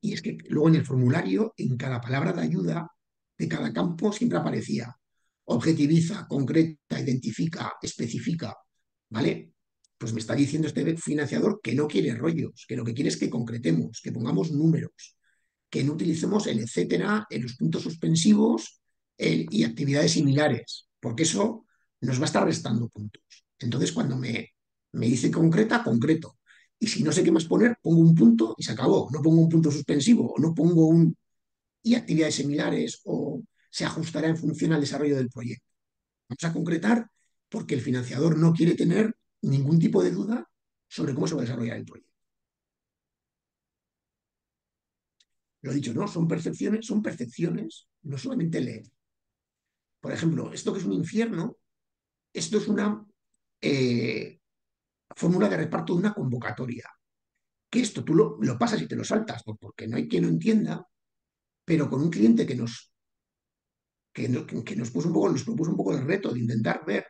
Y es que luego en el formulario, en cada palabra de ayuda de cada campo siempre aparecía objetiviza, concreta, identifica, especifica, ¿vale? Pues me está diciendo este financiador que no quiere rollos, que lo que quiere es que concretemos, que pongamos números, que no utilicemos el etcétera en los puntos suspensivos y actividades similares, porque eso nos va a estar restando puntos. Entonces, cuando me, me dice concreta, concreto. Y si no sé qué más poner, pongo un punto y se acabó. No pongo un punto suspensivo, o no pongo un y actividades similares, o se ajustará en función al desarrollo del proyecto. Vamos a concretar porque el financiador no quiere tener ningún tipo de duda sobre cómo se va a desarrollar el proyecto. Lo dicho, ¿no? Son percepciones, son percepciones, no solamente leer. Por ejemplo, esto que es un infierno, esto es una eh, fórmula de reparto de una convocatoria. Que esto tú lo, lo pasas y te lo saltas, porque no hay quien lo entienda, pero con un cliente que nos, que, no, que nos, puso un poco, nos propuso un poco el reto de intentar ver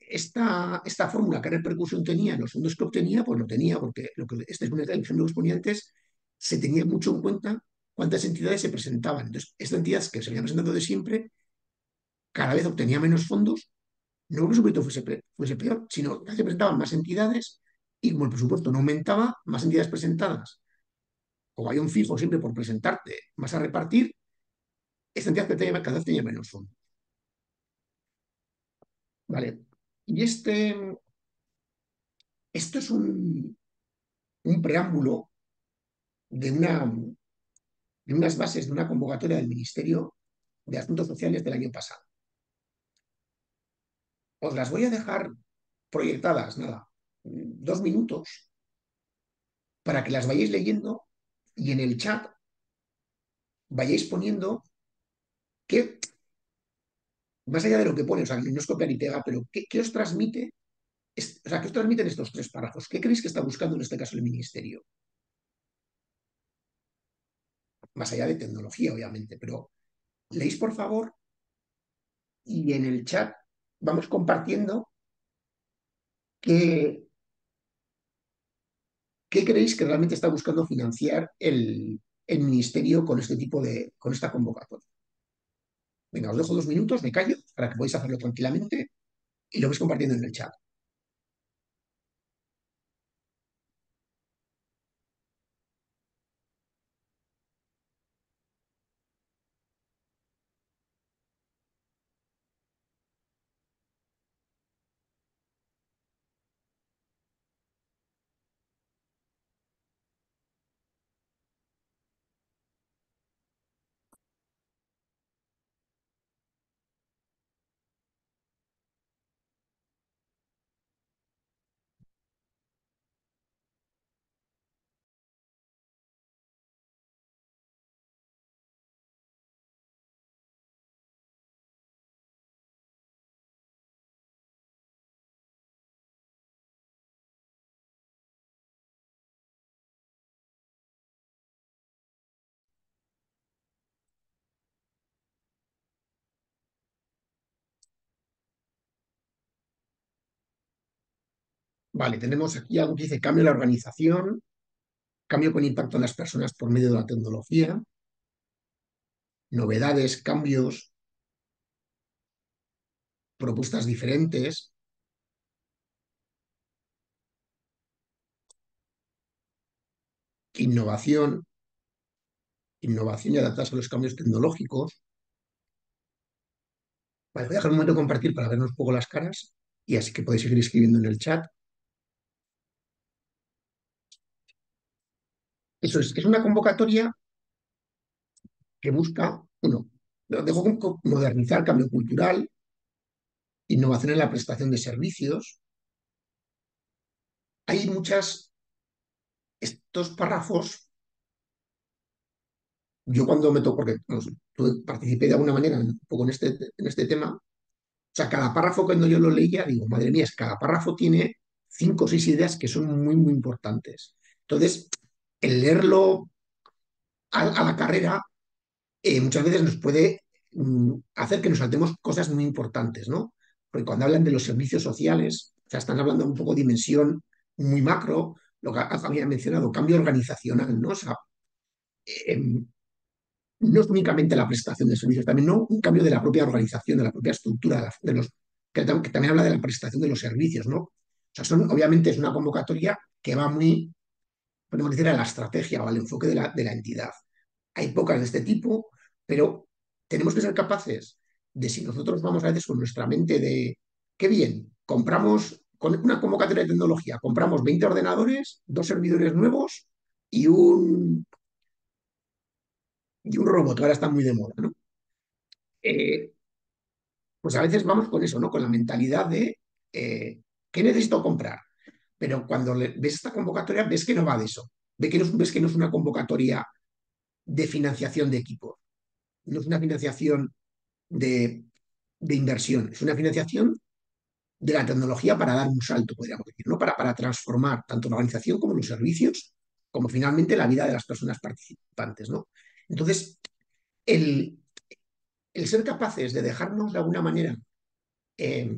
esta, esta fórmula, qué repercusión tenía en los fondos que obtenía, pues lo tenía, porque lo que este es un ejemplo que exponía antes, se tenía mucho en cuenta cuántas entidades se presentaban. Entonces, esta entidad que se había presentado de siempre, cada vez obtenía menos fondos, no porque su fuese, peor, sino que se presentaban más entidades y como el presupuesto no aumentaba, más entidades presentadas. Como hay un fijo siempre por presentarte, más a repartir, esta entidad cada vez tenía menos fondos. ¿Vale? Y este, esto es un, un preámbulo de, una, de unas bases de una convocatoria del Ministerio de Asuntos Sociales del año pasado. Os las voy a dejar proyectadas, nada, dos minutos, para que las vayáis leyendo y en el chat vayáis poniendo qué, más allá de lo que pone, o sea, no es copiar y pega, pero qué, os transmite, o sea, qué os transmiten estos tres párrafos, qué creéis que está buscando en este caso el Ministerio. Más allá de tecnología, obviamente, pero leéis por favor y en el chat vamos compartiendo qué, qué creéis que realmente está buscando financiar el, el ministerio con este tipo de, con esta convocatoria. Venga, os dejo dos minutos, me callo para que podáis hacerlo tranquilamente y lo vais compartiendo en el chat. Vale, tenemos aquí algo que dice cambio en la organización, cambio con impacto en las personas por medio de la tecnología, novedades, cambios, propuestas diferentes, innovación, innovación y adaptarse a los cambios tecnológicos, Vale, voy a dejar un momento de compartir para vernos un poco las caras y así que podéis seguir escribiendo en el chat. Eso es, es una convocatoria que busca, uno, dejo modernizar cambio cultural, innovación en la prestación de servicios. Hay muchas, estos párrafos, yo cuando me tocó, porque participé de alguna manera un poco en este, en este tema, o sea, cada párrafo cuando yo lo leía, digo, madre mía, cada párrafo tiene cinco o seis ideas que son muy, muy importantes. Entonces, el leerlo a, la carrera eh, muchas veces nos puede mm, hacer que nos saltemos cosas muy importantes, ¿no? Porque cuando hablan de los servicios sociales, o sea, están hablando un poco de dimensión muy macro, lo que había mencionado, cambio organizacional, ¿no? O sea, em, no es únicamente la prestación de servicios, también ¿no? un cambio de la propia organización, de la propia estructura, de los, que, también habla de la prestación de los servicios, ¿no? O sea, son, obviamente es una convocatoria que va muy, podemos decir, a la estrategia o al enfoque de la, entidad. Hay pocas de este tipo, pero tenemos que ser capaces de, si nosotros vamos a veces con nuestra mente de, qué bien, compramos con una convocatoria de tecnología, compramos 20 ordenadores, dos servidores nuevos y un, y un robot, que ahora está muy de moda, ¿no? Eh, pues a veces vamos con eso, ¿no? Con la mentalidad de eh, ¿qué necesito comprar? Pero cuando ves esta convocatoria, ves que no va de eso. Ves que no, es una convocatoria de financiación de equipos. No es una financiación de, de inversión, es una financiación de la tecnología para dar un salto, podríamos decir, ¿no? Para, para transformar tanto la organización como los servicios, como finalmente la vida de las personas participantes, ¿no? Entonces, el, el ser capaces de dejarnos de alguna manera eh,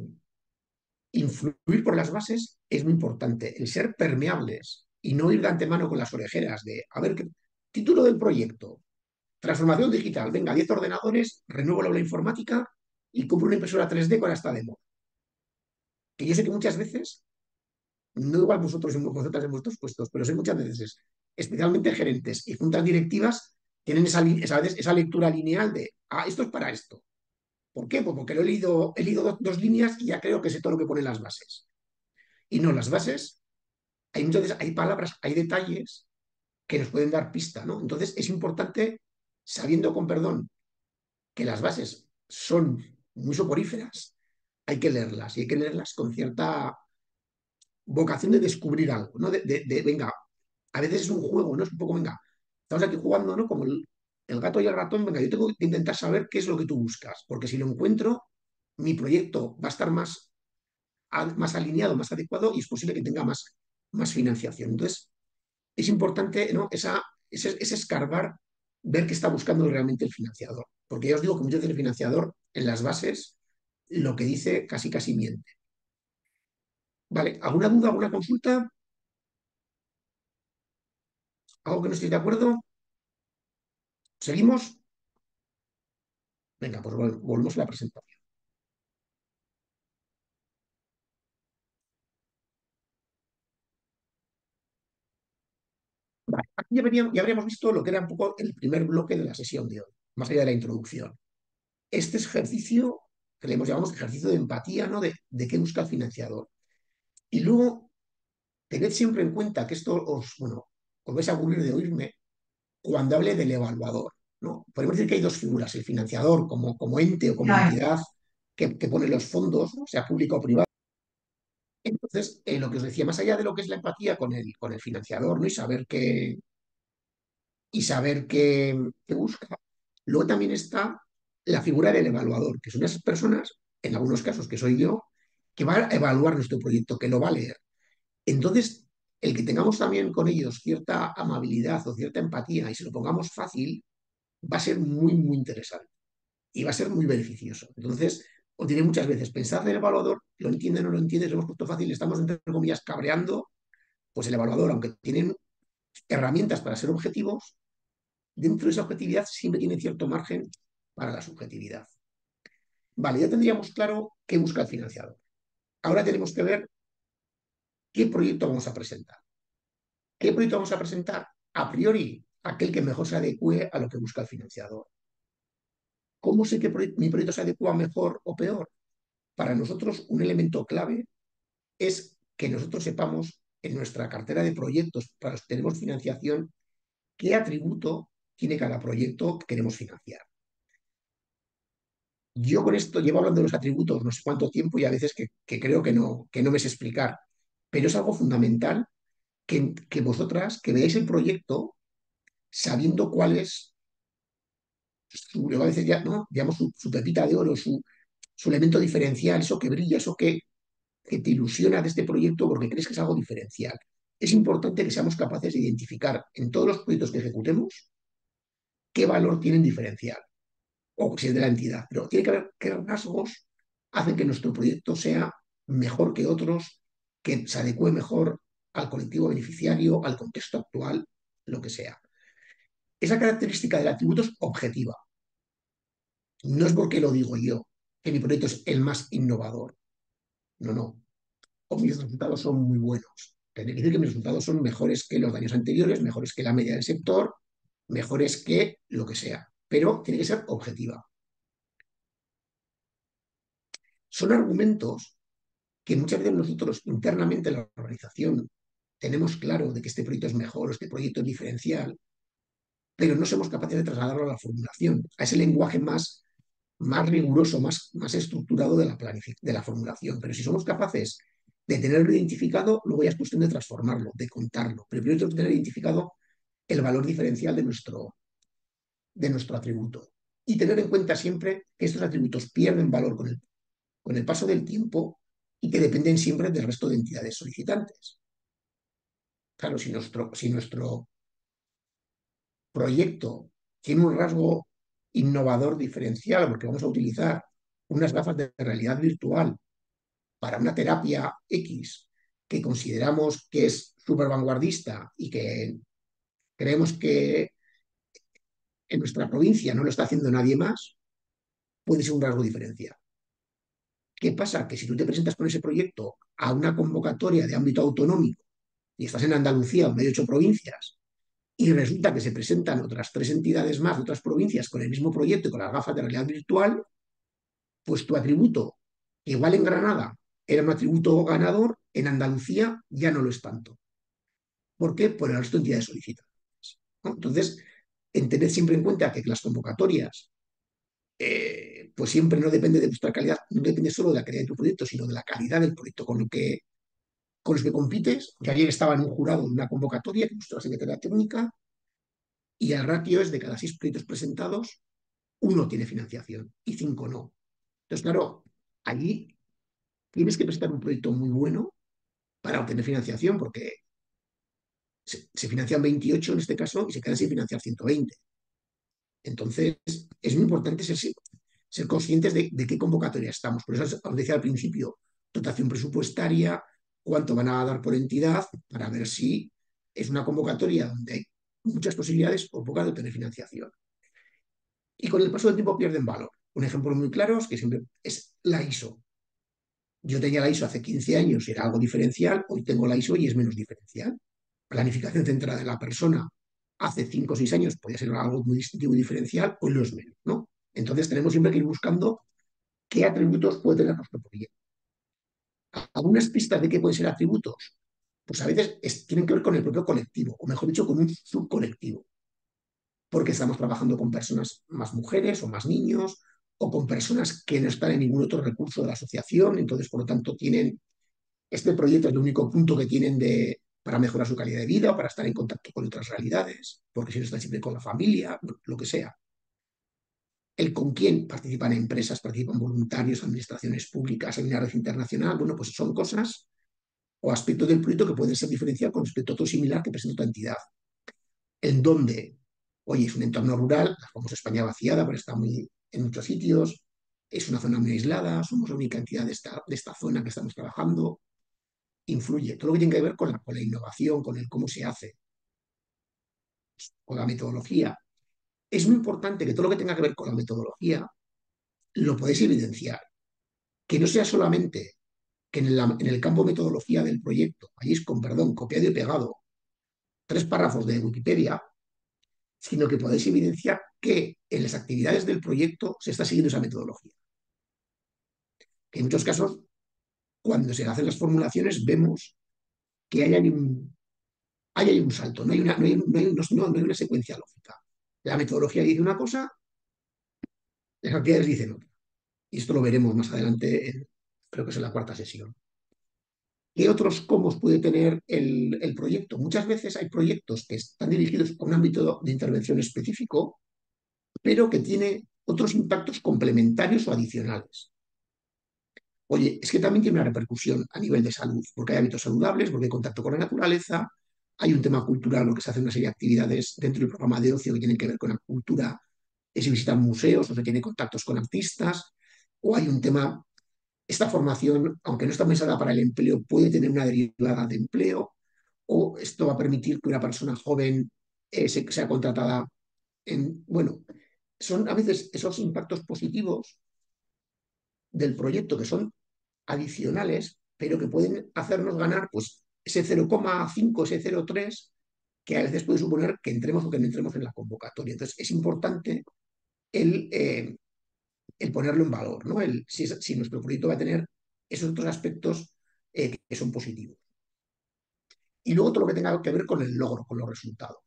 influir por las bases es muy importante. El ser permeables y no ir de antemano con las orejeras de, a ver, ¿qué título del proyecto? Transformación digital. Venga, 10 ordenadores, renuevo la informática y compro una impresora 3D con esta demo. Que yo sé que muchas veces, no igual vosotros y vosotras en vuestros puestos, pero sé muchas veces, especialmente gerentes y juntas directivas, tienen esa, esa, lectura lineal de, ah, esto es para esto. ¿Por qué? Pues porque lo he leído, he leído dos, líneas y ya creo que sé todo lo que pone las bases. Y no, las bases, hay muchas veces, hay palabras, hay detalles que nos pueden dar pista, ¿no? Entonces es importante, sabiendo con perdón que las bases son muy soporíferas, hay que leerlas y hay que leerlas con cierta vocación de descubrir algo, ¿no? De, de venga, a veces es un juego, ¿no? Es un poco, venga, estamos aquí jugando, ¿no? Como el, gato y el ratón, venga, yo tengo que intentar saber qué es lo que tú buscas, porque si lo encuentro, mi proyecto va a estar más, más alineado, más adecuado y es posible que tenga más, más financiación. Entonces, es importante ¿no? Esa, ese, escarbar, ver qué está buscando realmente el financiador. Porque ya os digo que muchas veces el financiador, en las bases, lo que dice casi casi miente. ¿Vale? ¿Alguna duda, alguna consulta? ¿Algo que no estéis de acuerdo? ¿Seguimos? Venga, pues volvemos a la presentación. Aquí ya, habríamos visto lo que era un poco el primer bloque de la sesión de hoy, más allá de la introducción. Este ejercicio, que le hemos llamado ejercicio de empatía, ¿no? De, de qué busca el financiador. Y luego, tened siempre en cuenta que esto os, bueno, os vais a aburrir de oírme cuando hable del evaluador. ¿no? Podemos decir que hay dos figuras, el financiador como, como ente o como entidad que, pone los fondos, sea público o privado. Entonces, eh, lo que os decía, más allá de lo que es la empatía con el, con el financiador ¿no? y saber qué, y saber qué, qué busca, luego también está la figura del evaluador, que son esas personas, en algunos casos que soy yo, que va a evaluar nuestro proyecto, que lo va a leer. Entonces, el que tengamos también con ellos cierta amabilidad o cierta empatía y se lo pongamos fácil, va a ser muy, muy interesante y va a ser muy beneficioso. Entonces, os diré muchas veces, pensad en el evaluador, lo entiende o no lo entiende, lo hemos puesto fácil, estamos entre comillas cabreando, pues el evaluador, aunque tienen herramientas para ser objetivos, dentro de esa objetividad siempre tiene cierto margen para la subjetividad. Vale, ya tendríamos claro qué busca el financiador. Ahora tenemos que ver ¿qué proyecto vamos a presentar? ¿Qué proyecto vamos a presentar? A priori, aquel que mejor se adecue a lo que busca el financiador. ¿Cómo sé que mi proyecto se adecua mejor o peor? Para nosotros, un elemento clave es que nosotros sepamos en nuestra cartera de proyectos para los que tenemos financiación qué atributo tiene cada proyecto que queremos financiar. Yo con esto llevo hablando de los atributos no sé cuánto tiempo y a veces que, creo que no, que no me sé explicar, pero es algo fundamental que, vosotras, que veáis el proyecto sabiendo cuál es su, ya, ¿no? digamos, su, pepita de oro, su, su, elemento diferencial, eso que brilla, eso que, que te ilusiona de este proyecto porque crees que es algo diferencial. Es importante que seamos capaces de identificar en todos los proyectos que ejecutemos qué valor tienen diferencial o si es de la entidad, pero tiene que haber qué rasgos hacen que nuestro proyecto sea mejor que otros, que se adecue mejor al colectivo beneficiario, al contexto actual, lo que sea. Esa característica del atributo es objetiva. No es porque lo digo yo, que mi proyecto es el más innovador. No, no. O mis resultados son muy buenos. Tiene que decir que mis resultados son mejores que los años anteriores, mejores que la media del sector, mejores que lo que sea pero tiene que ser objetiva. Son argumentos que muchas veces nosotros internamente en la organización tenemos claro de que este proyecto es mejor, este proyecto es diferencial, pero no somos capaces de trasladarlo a la formulación, a ese lenguaje más, más riguroso, más, más estructurado de la, de la formulación. Pero si somos capaces de tenerlo identificado, luego ya es cuestión de transformarlo, de contarlo. Pero primero tenemos que tener identificado el valor diferencial de nuestro, de nuestro atributo. Y tener en cuenta siempre que estos atributos pierden valor con el, con el paso del tiempo y que dependen siempre del resto de entidades solicitantes. Claro, si nuestro, si nuestro proyecto tiene un rasgo innovador diferencial, porque vamos a utilizar unas gafas de realidad virtual para una terapia X que consideramos que es súper vanguardista y que creemos que en nuestra provincia no lo está haciendo nadie más, puede ser un rasgo diferencial. ¿Qué pasa? Que si tú te presentas con ese proyecto a una convocatoria de ámbito autonómico y estás en Andalucía o medio ocho provincias y resulta que se presentan otras tres entidades más de otras provincias con el mismo proyecto y con las gafas de realidad virtual, pues tu atributo, igual en Granada era un atributo ganador, en Andalucía ya no lo es tanto. ¿Por qué? Por el resto de entidades solicitantes. Entonces, en tener siempre en cuenta que las convocatorias, eh, pues siempre no depende de vuestra calidad, no depende solo de la calidad de tu proyecto, sino de la calidad del proyecto con, lo que, con los que compites. Que ayer estaba en un jurado en una convocatoria que mostró la Secretaría Técnica y el ratio es de cada seis proyectos presentados, uno tiene financiación y cinco no. Entonces, claro, allí tienes que presentar un proyecto muy bueno para obtener financiación, porque se, financian 28 en este caso y se quedan sin financiar 120. Entonces, es muy importante ser, ser conscientes de, qué convocatoria estamos. Por eso os decía al principio, dotación presupuestaria, cuánto van a dar por entidad, para ver si es una convocatoria donde hay muchas posibilidades o pocas de obtener financiación. Y con el paso del tiempo pierden valor. Un ejemplo muy claro es que siempre es la ISO. Yo tenía la ISO hace 15 años era algo diferencial, hoy tengo la ISO y es menos diferencial planificación centrada de la persona hace cinco o seis años podía ser algo muy distintivo y diferencial, hoy no es menos, ¿no? Entonces tenemos siempre que ir buscando qué atributos puede tener nuestro proyecto. Algunas pistas de qué pueden ser atributos, pues a veces tienen que ver con el propio colectivo, o mejor dicho, con un subcolectivo. Porque estamos trabajando con personas más mujeres o más niños, o con personas que no están en ningún otro recurso de la asociación, entonces, por lo tanto, tienen este proyecto es el único punto que tienen de, para mejorar su calidad de vida para estar en contacto con otras realidades, porque si no están siempre con la familia, lo que sea. El con quién participan empresas, participan voluntarios, administraciones públicas, hay una red internacional, bueno, pues son cosas o aspectos del proyecto que pueden ser diferenciados con respecto a otro similar que presenta otra entidad. En dónde, oye, es un entorno rural, la famosa España vaciada, pero está muy en muchos sitios, es una zona muy aislada, somos la única entidad de esta, de esta zona que estamos trabajando, influye. Todo lo que tiene que ver con la, con la innovación, con el cómo se hace, con la metodología. Es muy importante que todo lo que tenga que ver con la metodología lo podéis evidenciar. Que no sea solamente que en, en el campo metodología del proyecto hayáis con, perdón, copiado y pegado tres párrafos de Wikipedia, sino que podéis evidenciar que en las actividades del proyecto se está siguiendo esa metodología. Que en muchos casos, cuando se hacen las formulaciones, vemos que hay un, hay un salto, no hay, una, no, hay, no hay una secuencia lógica. La metodología dice una cosa, las actividades dicen otra. Y esto lo veremos más adelante, creo que es en la cuarta sesión. ¿Qué otros cómo puede tener el, proyecto? Muchas veces hay proyectos que están dirigidos a un ámbito de intervención específico, pero que tiene otros impactos complementarios o adicionales. Oye, es que también tiene una repercusión a nivel de salud, porque hay hábitos saludables, porque hay contacto con la naturaleza, hay un tema cultural, lo que se hace una serie de actividades dentro del programa de ocio que tienen que ver con la cultura, se visitan museos o se tiene contactos con artistas, o hay un tema esta formación, aunque no está pensada para el empleo, puede tener una derivada de empleo o esto va a permitir que una persona joven eh, sea contratada en... Bueno, son a veces esos impactos positivos del proyecto que son adicionales, pero que pueden hacernos ganar pues, ese 0,5, ese 0,3, que a veces puede suponer que entremos o que no entremos en la convocatoria. Entonces, es importante el, eh, ponerlo en valor, ¿no? El, si, nuestro proyecto va a tener esos otros aspectos eh, que son positivos. Y luego todo lo que tenga que ver con el logro, con los resultados.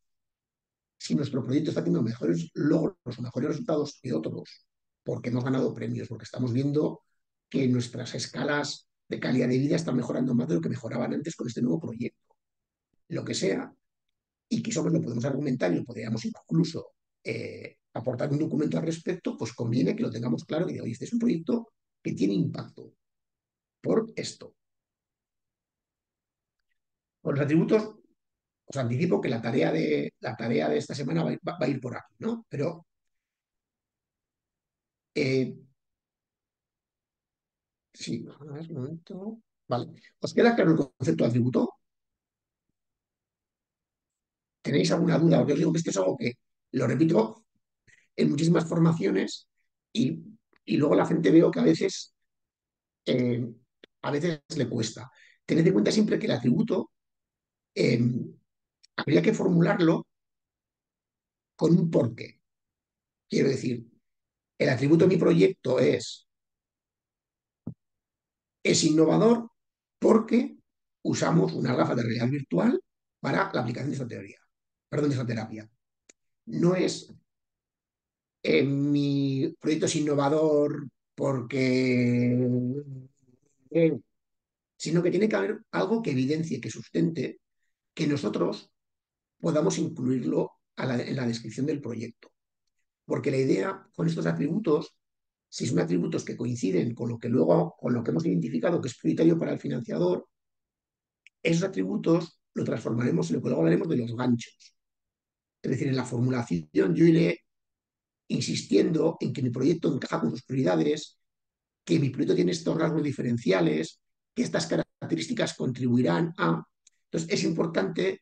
Si nuestro proyecto está teniendo mejores logros o mejores resultados que otros, porque hemos ganado premios, porque estamos viendo que nuestras escalas de calidad de vida están mejorando más de lo que mejoraban antes con este nuevo proyecto. Lo que sea, y que eso lo podemos argumentar y lo podríamos incluso eh, aportar un documento al respecto, pues conviene que lo tengamos claro y oye, este es un proyecto que tiene impacto por esto. Con los atributos, os anticipo que la tarea de, la tarea de esta semana va, a ir por aquí, ¿no? Pero eh, sí, a ver, un momento. Vale. ¿Os queda claro el concepto de atributo? ¿Tenéis alguna duda? Porque os digo que esto es algo que, lo repito, en muchísimas formaciones y, luego la gente veo que a veces, eh, a veces le cuesta. Tened en cuenta siempre que el atributo eh, habría que formularlo con un porqué. Quiero decir, el atributo de mi proyecto es, es innovador porque usamos una gafa de realidad virtual para la aplicación de esta teoría, perdón, de esta terapia. No es mi proyecto es innovador porque... Eh, sino que tiene que haber algo que evidencie, que sustente, que nosotros podamos incluirlo en la descripción del proyecto. Porque la idea con estos atributos, si son atributos que coinciden con lo que luego, con lo que hemos identificado que es prioritario para el financiador, esos atributos lo transformaremos en lo que luego hablaremos de los ganchos. Es decir, en la formulación yo iré insistiendo en que mi proyecto encaja con sus prioridades, que mi proyecto tiene estos rasgos diferenciales, que estas características contribuirán a... Entonces, es importante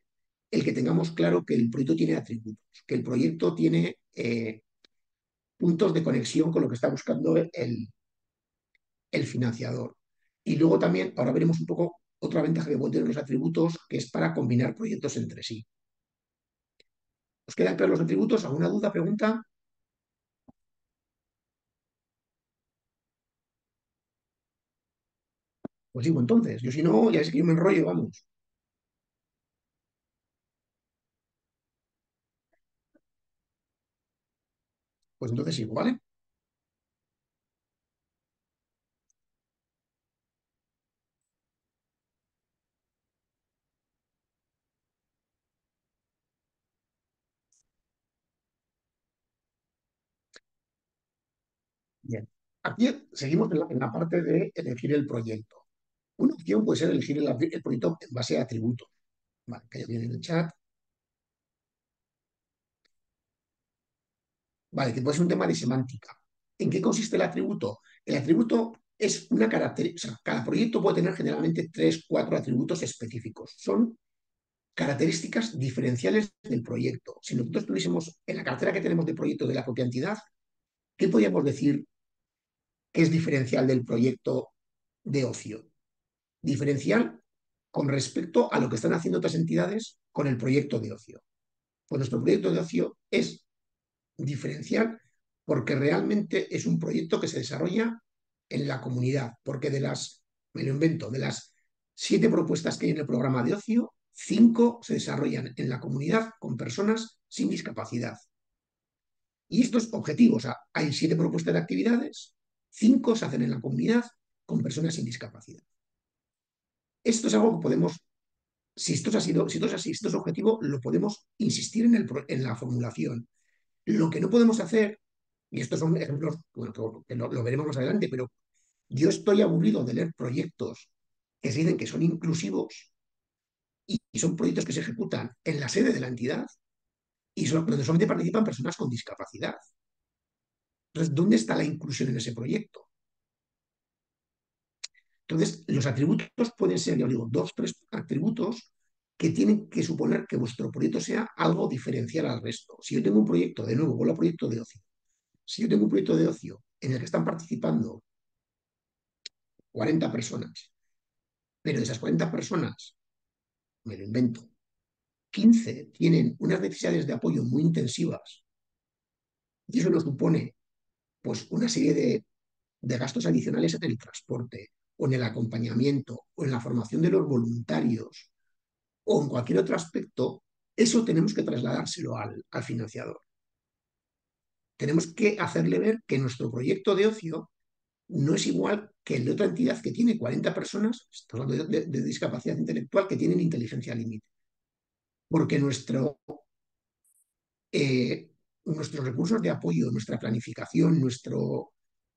el que tengamos claro que el proyecto tiene atributos, que el proyecto tiene eh, puntos de conexión con lo que está buscando el, el financiador. Y luego también, ahora veremos un poco otra ventaja que pueden tener los atributos, que es para combinar proyectos entre sí. ¿Os quedan claros los atributos? ¿Alguna duda, pregunta? Pues digo, entonces, yo si no, ya es que yo me enrollo, vamos. Pues entonces sigo, ¿vale? Bien. Aquí seguimos en la parte de elegir el proyecto. Una opción puede ser elegir el, proyecto en base a atributos. Vale, que ya viene en el chat. Vale, que puede ser un tema de semántica. ¿En qué consiste el atributo? El atributo es una característica, cada proyecto puede tener generalmente tres, cuatro atributos específicos. Son características diferenciales del proyecto. Si nosotros tuviésemos en la cartera que tenemos de proyectos de la propia entidad, ¿qué podríamos decir que es diferencial del proyecto de ocio? diferencial con respecto a lo que están haciendo otras entidades con el proyecto de ocio. Pues nuestro proyecto de ocio es diferencial porque realmente es un proyecto que se desarrolla en la comunidad, porque de las, me lo invento, de las siete propuestas que hay en el programa de ocio, cinco se desarrollan en la comunidad con personas sin discapacidad. Y estos objetivos, o sea, hay siete propuestas de actividades, cinco se hacen en la comunidad con personas sin discapacidad. Esto es algo que podemos, si esto, ha sido, si esto es así, esto es objetivo, lo podemos insistir en, el, en la formulación. Lo que no podemos hacer, y estos son ejemplos, bueno, que lo, veremos más adelante, pero yo estoy aburrido de leer proyectos que se dicen que son inclusivos y, son proyectos que se ejecutan en la sede de la entidad y donde solamente participan personas con discapacidad. Entonces, ¿dónde está la inclusión en ese proyecto? Entonces, los atributos pueden ser, ya digo, dos, tres atributos que tienen que suponer que vuestro proyecto sea algo diferencial al resto. Si yo tengo un proyecto, de nuevo, vuelvo a proyecto de ocio. Si yo tengo un proyecto de ocio en el que están participando 40 personas, pero de esas 40 personas, me lo invento, 15 tienen unas necesidades de apoyo muy intensivas y eso nos supone pues una serie de, de gastos adicionales en el transporte o en el acompañamiento o en la formación de los voluntarios o en cualquier otro aspecto, eso tenemos que trasladárselo al, financiador. Tenemos que hacerle ver que nuestro proyecto de ocio no es igual que el de otra entidad que tiene 40 personas, estamos hablando de, discapacidad intelectual, que tienen inteligencia límite. Porque eh, nuestros recursos de apoyo, nuestra planificación, nuestro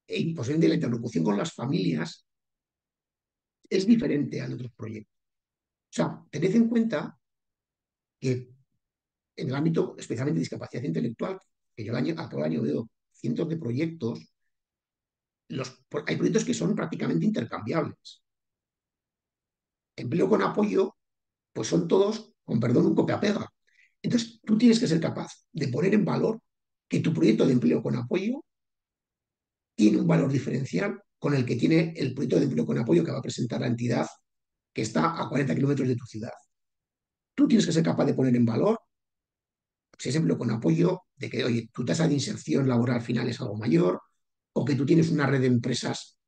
de la interlocución con las familias es diferente al de otros proyectos. Sea, tened en cuenta que en el ámbito especialmente de discapacidad intelectual, que yo año, a año veo cientos de proyectos, los, hay proyectos que son prácticamente intercambiables. Empleo con apoyo, pues son todos, con perdón, un copia-pega. Entonces, tú tienes que ser capaz de poner en valor que tu proyecto de empleo con apoyo tiene un valor diferencial con el que tiene el proyecto de empleo con apoyo que va a presentar la entidad que está a 40 kilómetros de tu ciudad. Tú tienes que ser capaz de poner en valor, si es empleo con apoyo, de que, oye, tu tasa de inserción laboral final es algo mayor, o que tú tienes una red de empresas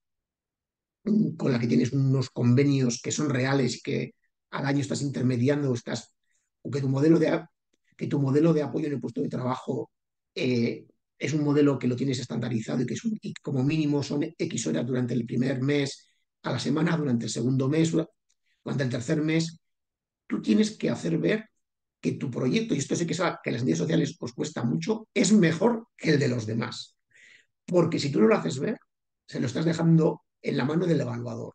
con la que tienes unos convenios que son reales y que al año estás intermediando, estás, o que tu modelo de, que tu modelo de apoyo en el puesto de trabajo eh, es un modelo que lo tienes estandarizado y que es un, y como mínimo son X horas durante el primer mes a la semana, durante el segundo mes, durante el tercer mes. Tú tienes que hacer ver que tu proyecto, y esto sé que, es, que las medidas sociales os cuesta mucho, es mejor que el de los demás. Porque si tú no lo haces ver, se lo estás dejando en la mano del evaluador.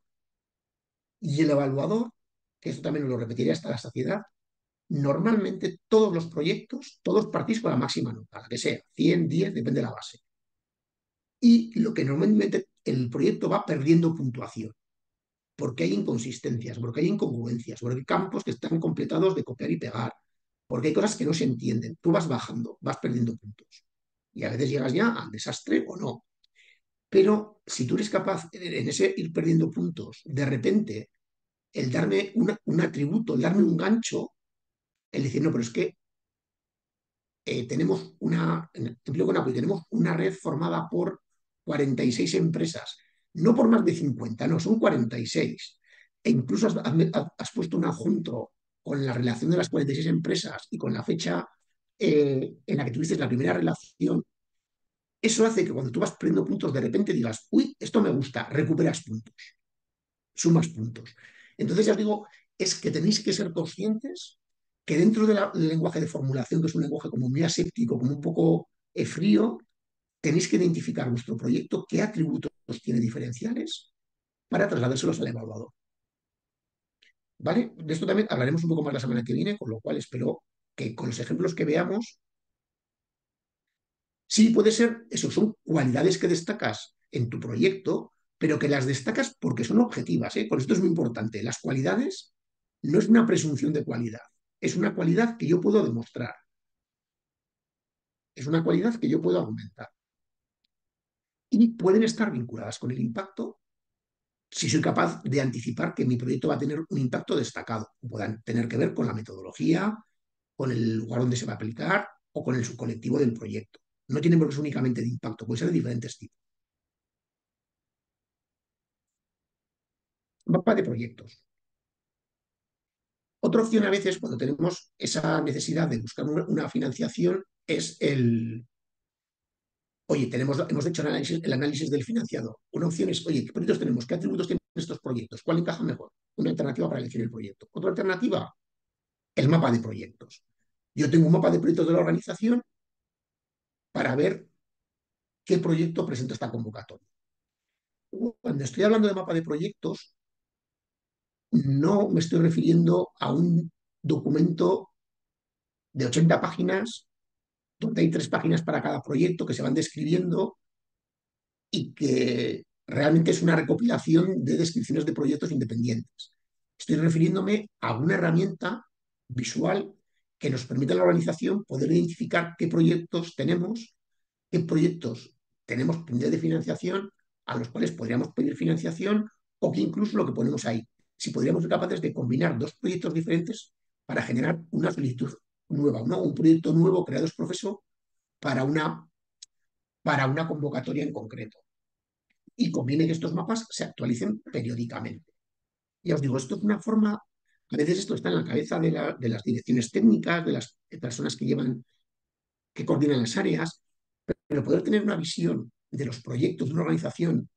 Y el evaluador, que esto también lo repetiría hasta la saciedad, normalmente todos los proyectos, todos partís con la máxima nota, la que sea, 100, 10, depende de la base. Y lo que normalmente el proyecto va perdiendo puntuación, porque hay inconsistencias, porque hay incongruencias, porque hay campos que están completados de copiar y pegar, porque hay cosas que no se entienden. Tú vas bajando, vas perdiendo puntos. Y a veces llegas ya al desastre o no. Pero si tú eres capaz en ese ir perdiendo puntos, de repente, el darme un atributo, el darme un gancho, el decir, no, pero es que eh, tenemos una, en apoyo, tenemos una red formada por 46 empresas, no por más de 50, no, son 46. E incluso has, puesto un adjunto con la relación de las 46 empresas y con la fecha eh, en la que tuviste la primera relación, eso hace que cuando tú vas perdiendo puntos, de repente digas, uy, esto me gusta, recuperas puntos, sumas puntos. Entonces ya os digo, es que tenéis que ser conscientes que dentro del lenguaje de formulación, que es un lenguaje como muy aséptico, como un poco eh, frío, tenéis que identificar vuestro proyecto, qué atributos tiene diferenciales para trasladárselos al evaluador. ¿Vale? De esto también hablaremos un poco más la semana que viene, con lo cual espero que con los ejemplos que veamos, sí puede ser, eso son cualidades que destacas en tu proyecto, pero que las destacas porque son objetivas. ¿eh? Por esto es muy importante. Las cualidades no es una presunción de cualidad es una cualidad que yo puedo demostrar. Es una cualidad que yo puedo argumentar. Y pueden estar vinculadas con el impacto si soy capaz de anticipar que mi proyecto va a tener un impacto destacado. Puedan tener que ver con la metodología, con el lugar donde se va a aplicar o con el subcolectivo del proyecto. No tienen por qué ser únicamente de impacto, puede ser de diferentes tipos. Mapa de proyectos. Otra opción a veces, cuando tenemos esa necesidad de buscar una financiación, es el, oye, tenemos, hemos hecho el análisis, el análisis del financiador. Una opción es, oye, ¿qué proyectos tenemos? ¿Qué atributos tienen estos proyectos? ¿Cuál encaja mejor? Una alternativa para elegir el proyecto. Otra alternativa, el mapa de proyectos. Yo tengo un mapa de proyectos de la organización para ver qué proyecto presenta esta convocatoria. Cuando estoy hablando de mapa de proyectos, no me estoy refiriendo a un documento de 80 páginas, hay tres páginas para cada proyecto que se van describiendo y que realmente es una recopilación de descripciones de proyectos independientes. Estoy refiriéndome a una herramienta visual que nos permite a la organización poder identificar qué proyectos tenemos, qué proyectos tenemos pendientes de financiación, a los cuales podríamos pedir financiación o que incluso lo que ponemos ahí, si podríamos ser capaces de combinar dos proyectos diferentes para generar una solicitud nueva, un proyecto nuevo creado es profeso para una, para una convocatoria en concreto. Y conviene que estos mapas se actualicen periódicamente. Ya os digo, esto es una forma, a veces esto está en la cabeza de, de las direcciones técnicas, de las personas que llevan, que coordinan las áreas, pero poder tener una visión de los proyectos de una organización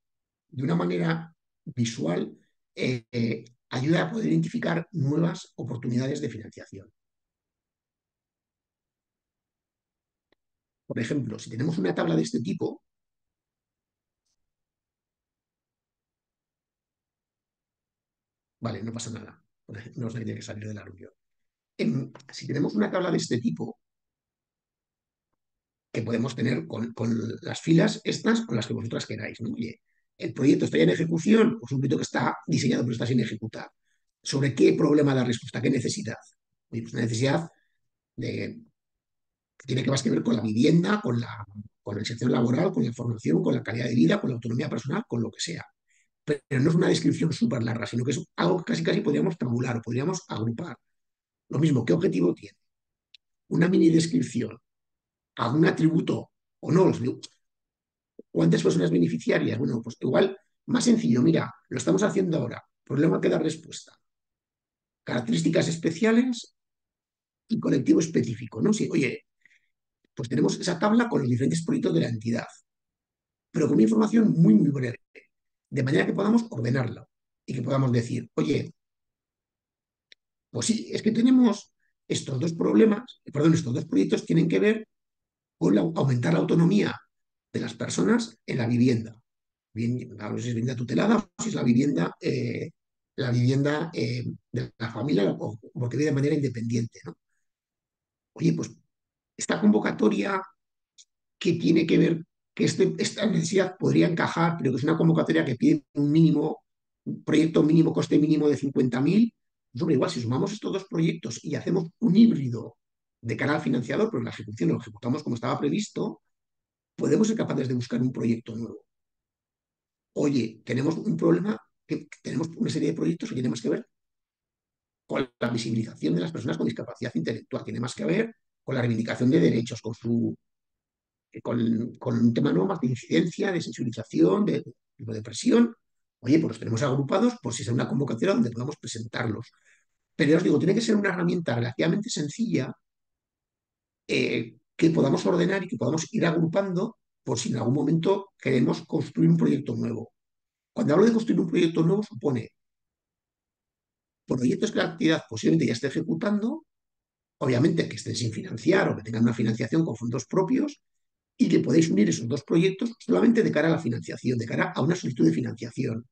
de una manera visual eh, eh, ayuda a poder identificar nuevas oportunidades de financiación. Por ejemplo, si tenemos una tabla de este tipo, vale, no pasa nada, no se tiene que salir de la reunión. si tenemos una tabla de este tipo, que podemos tener con, las filas estas con las que vosotras queráis. ¿no? Oye, el proyecto está ya en ejecución, pues un proyecto que está diseñado pero está sin ejecutar. ¿Sobre qué problema da respuesta? ¿Qué necesidad? Oye, pues una necesidad de, tiene que más que ver con la vivienda, con la, con la inserción laboral, con la formación, con la calidad de vida, con la autonomía personal, con lo que sea. Pero no es una descripción súper larga, sino que es algo que casi casi podríamos tabular o podríamos agrupar. Lo mismo, ¿qué objetivo tiene? Una mini descripción algún atributo o no, ¿cuántas personas beneficiarias? Bueno, pues igual, más sencillo, mira, lo estamos haciendo ahora, problema que da respuesta. Características especiales y colectivo específico, ¿no? Sí, oye, pues tenemos esa tabla con los diferentes proyectos de la entidad, pero con una información muy, muy breve, de manera que podamos ordenarla y que podamos decir, oye, pues sí, es que tenemos estos dos problemas, perdón, estos dos proyectos tienen que ver con aumentar la autonomía de las personas en la vivienda. Bien, a si es vivienda tutelada o si es la vivienda, eh, la vivienda eh, de la familia o porque vive de manera independiente. ¿no? Oye, pues esta convocatoria que tiene que ver, que este, esta necesidad podría encajar, pero que es una convocatoria que pide un mínimo, un proyecto mínimo, coste mínimo de 50.000, pues igual si sumamos estos dos proyectos y hacemos un híbrido de cara al financiador, pero en la ejecución lo ejecutamos como estaba previsto, podemos ser capaces de buscar un proyecto nuevo. Oye, tenemos un problema, tenemos una serie de proyectos que tienen más que ver con la visibilización de las personas con discapacidad intelectual, tiene más que ver con la reivindicación de derechos, con su con, un tema nuevo más de incidencia, de sensibilización, de, de depresión. Oye, pues los tenemos agrupados por si es una convocatoria donde podamos presentarlos. Pero ya os digo, tiene que ser una herramienta relativamente sencilla eh, que podamos ordenar y que podamos ir agrupando por si en algún momento queremos construir un proyecto nuevo. Cuando hablo de construir un proyecto nuevo supone proyectos que la actividad posiblemente ya esté ejecutando, obviamente que estén sin financiar o que tengan una financiación con fondos propios y que podéis unir esos dos proyectos solamente de cara a la financiación, de cara a una solicitud de financiación.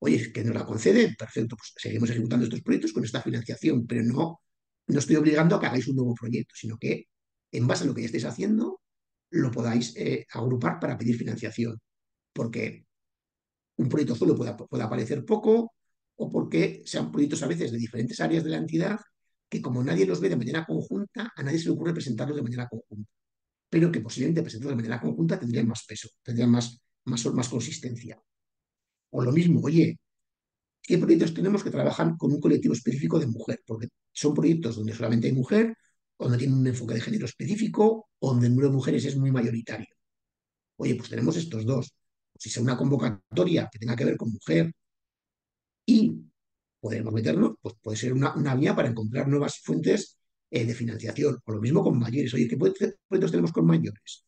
Oye, que nos la concede, perfecto, pues seguimos ejecutando estos proyectos con esta financiación, pero no no estoy obligando a que hagáis un nuevo proyecto, sino que en base a lo que ya estáis haciendo, lo podáis eh, agrupar para pedir financiación. Porque un proyecto solo puede, puede aparecer poco o porque sean proyectos a veces de diferentes áreas de la entidad que como nadie los ve de manera conjunta, a nadie se le ocurre presentarlos de manera conjunta. Pero que posiblemente presentados de manera conjunta tendrían más peso, tendrían más, más, más consistencia. O lo mismo, oye, ¿Qué proyectos tenemos que trabajan con un colectivo específico de mujer? Porque son proyectos donde solamente hay mujer no tienen un enfoque de género específico, donde el número de mujeres es muy mayoritario. Oye, pues tenemos estos dos. Si sea una convocatoria que tenga que ver con mujer y podemos meternos, pues puede ser una, una vía para encontrar nuevas fuentes eh, de financiación. O lo mismo con mayores. Oye, ¿qué proyectos tenemos con mayores?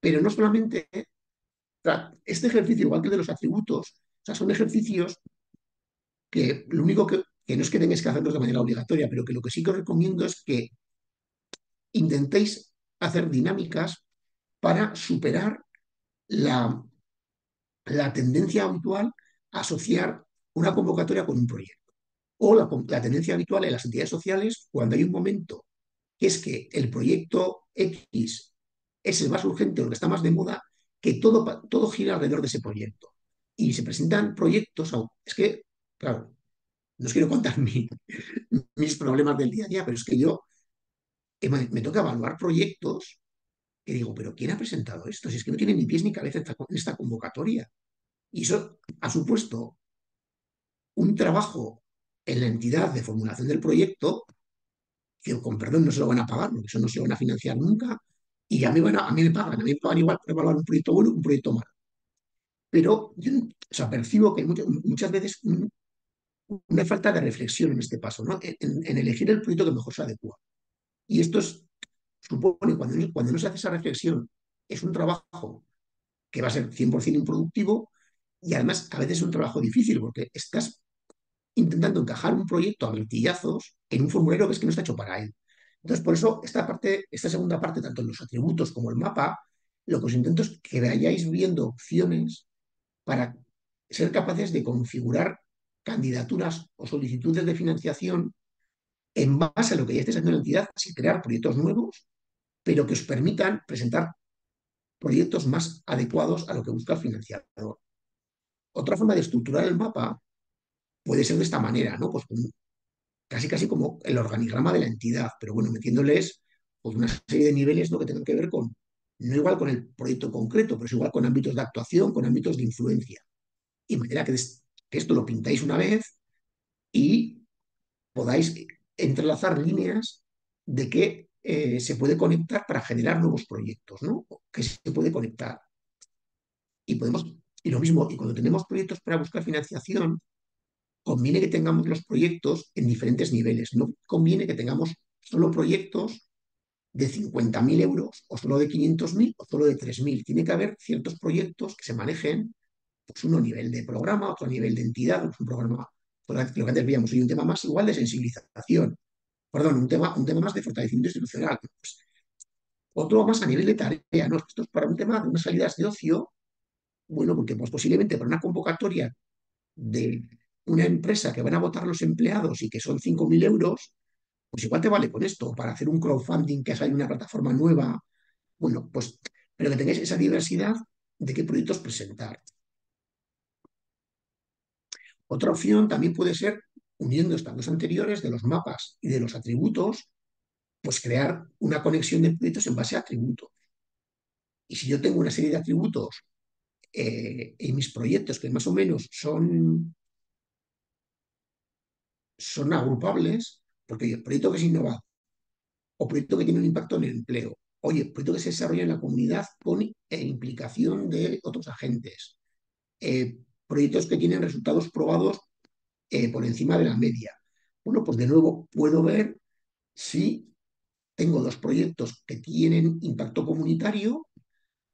Pero no solamente este ejercicio, igual que el de los atributos, son ejercicios que lo único que, que no es que tengáis que hacerlos de manera obligatoria, pero que lo que sí que os recomiendo es que intentéis hacer dinámicas para superar la, la tendencia habitual a asociar una convocatoria con un proyecto. O la, tendencia habitual en las entidades sociales, cuando hay un momento que es que el proyecto X es el más urgente o el que está más de moda, que todo, todo gira alrededor de ese proyecto. Y se presentan proyectos, es que, claro, no os quiero contar mi, mis problemas del día a día, pero es que yo me, me toca evaluar proyectos que digo, pero ¿quién ha presentado esto? Si es que no tiene ni pies ni cabeza en esta convocatoria. Y eso ha supuesto un trabajo en la entidad de formulación del proyecto que, con perdón, no se lo van a pagar, porque eso no se lo van a financiar nunca, y a mí, a mí me pagan, a mí me pagan igual por evaluar un proyecto bueno un proyecto malo. Pero yo o percibo que muchas, muchas veces un, una falta de reflexión en este paso, ¿no? en, en, elegir el proyecto que mejor se adecua. Y esto es, supone, cuando, cuando no se hace esa reflexión, es un trabajo que va a ser 100% improductivo y además a veces es un trabajo difícil porque estás intentando encajar un proyecto a martillazos en un formulario que es que no está hecho para él. Entonces, por eso, esta parte, esta segunda parte, tanto en los atributos como el mapa, lo que os intento es que vayáis viendo opciones para ser capaces de configurar candidaturas o solicitudes de financiación en base a lo que ya estéis haciendo en la entidad, sin crear proyectos nuevos, pero que os permitan presentar proyectos más adecuados a lo que busca el financiador. Otra forma de estructurar el mapa puede ser de esta manera, ¿no? Pues casi casi como el organigrama de la entidad, pero bueno, metiéndoles pues, una serie de niveles ¿no? que tengan que ver con, no igual con el proyecto concreto, pero es igual con ámbitos de actuación, con ámbitos de influencia. Y manera que, esto lo pintáis una vez y podáis entrelazar líneas de que eh, se puede conectar para generar nuevos proyectos, ¿no? Que se puede conectar. Y podemos, y lo mismo, y cuando tenemos proyectos para buscar financiación, conviene que tengamos los proyectos en diferentes niveles. No conviene que tengamos solo proyectos de 50.000 euros, o solo de 500.000, o solo de 3.000. Tiene que haber ciertos proyectos que se manejen, pues uno a nivel de programa, otro a nivel de entidad, un programa, lo que antes veíamos, y un tema más igual de sensibilización, perdón, un tema, un tema más de fortalecimiento institucional. Pues, otro más a nivel de tarea, ¿no? Esto es para un tema de unas salidas de ocio, bueno, porque pues posiblemente para una convocatoria de una empresa que van a votar los empleados y que son 5.000 euros, pues igual te vale con esto, para hacer un crowdfunding que sale una plataforma nueva. Bueno, pues, pero que tengáis esa diversidad de qué proyectos presentar. Otra opción también puede ser, uniendo estas dos anteriores, de los mapas y de los atributos, pues crear una conexión de proyectos en base a atributos. Y si yo tengo una serie de atributos eh, en mis proyectos que más o menos son son agrupables, porque el proyecto que es innovador o proyecto que tiene un impacto en el empleo, oye, proyecto que se desarrolla en la comunidad con eh, implicación de otros agentes, eh, proyectos que tienen resultados probados eh, por encima de la media. Bueno, pues de nuevo puedo ver si tengo dos proyectos que tienen impacto comunitario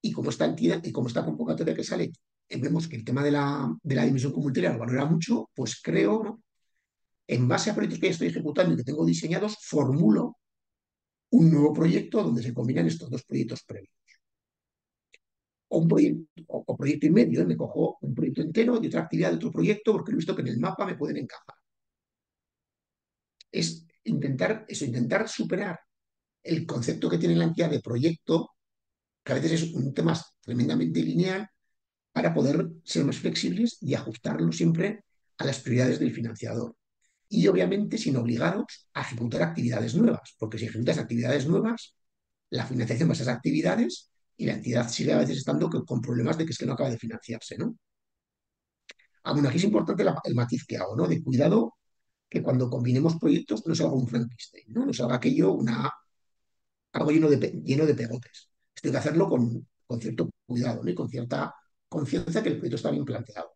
y como esta entidad y como esta convocatoria que sale, vemos que el tema de la, de la dimensión comunitaria lo valora mucho, pues creo. En base a proyectos que ya estoy ejecutando y que tengo diseñados, formulo un nuevo proyecto donde se combinan estos dos proyectos previos. O un proyecto, o, proyecto y medio, ¿eh? me cojo un proyecto entero de otra actividad de otro proyecto porque he visto que en el mapa me pueden encajar. Es intentar, eso, intentar superar el concepto que tiene la entidad de proyecto, que a veces es un tema tremendamente lineal, para poder ser más flexibles y ajustarlo siempre a las prioridades del financiador y obviamente sin obligados a ejecutar actividades nuevas, porque si ejecutas actividades nuevas, la financiación va a esas actividades y la entidad sigue a veces estando con problemas de que es que no acaba de financiarse, ¿no? Ah, aquí es importante el matiz que hago, ¿no? De cuidado que cuando combinemos proyectos no se haga un Frankenstein, ¿no? No se haga aquello una, algo lleno de, lleno de pegotes. Esto hay que hacerlo con, con cierto cuidado y con cierta confianza que el proyecto está bien planteado.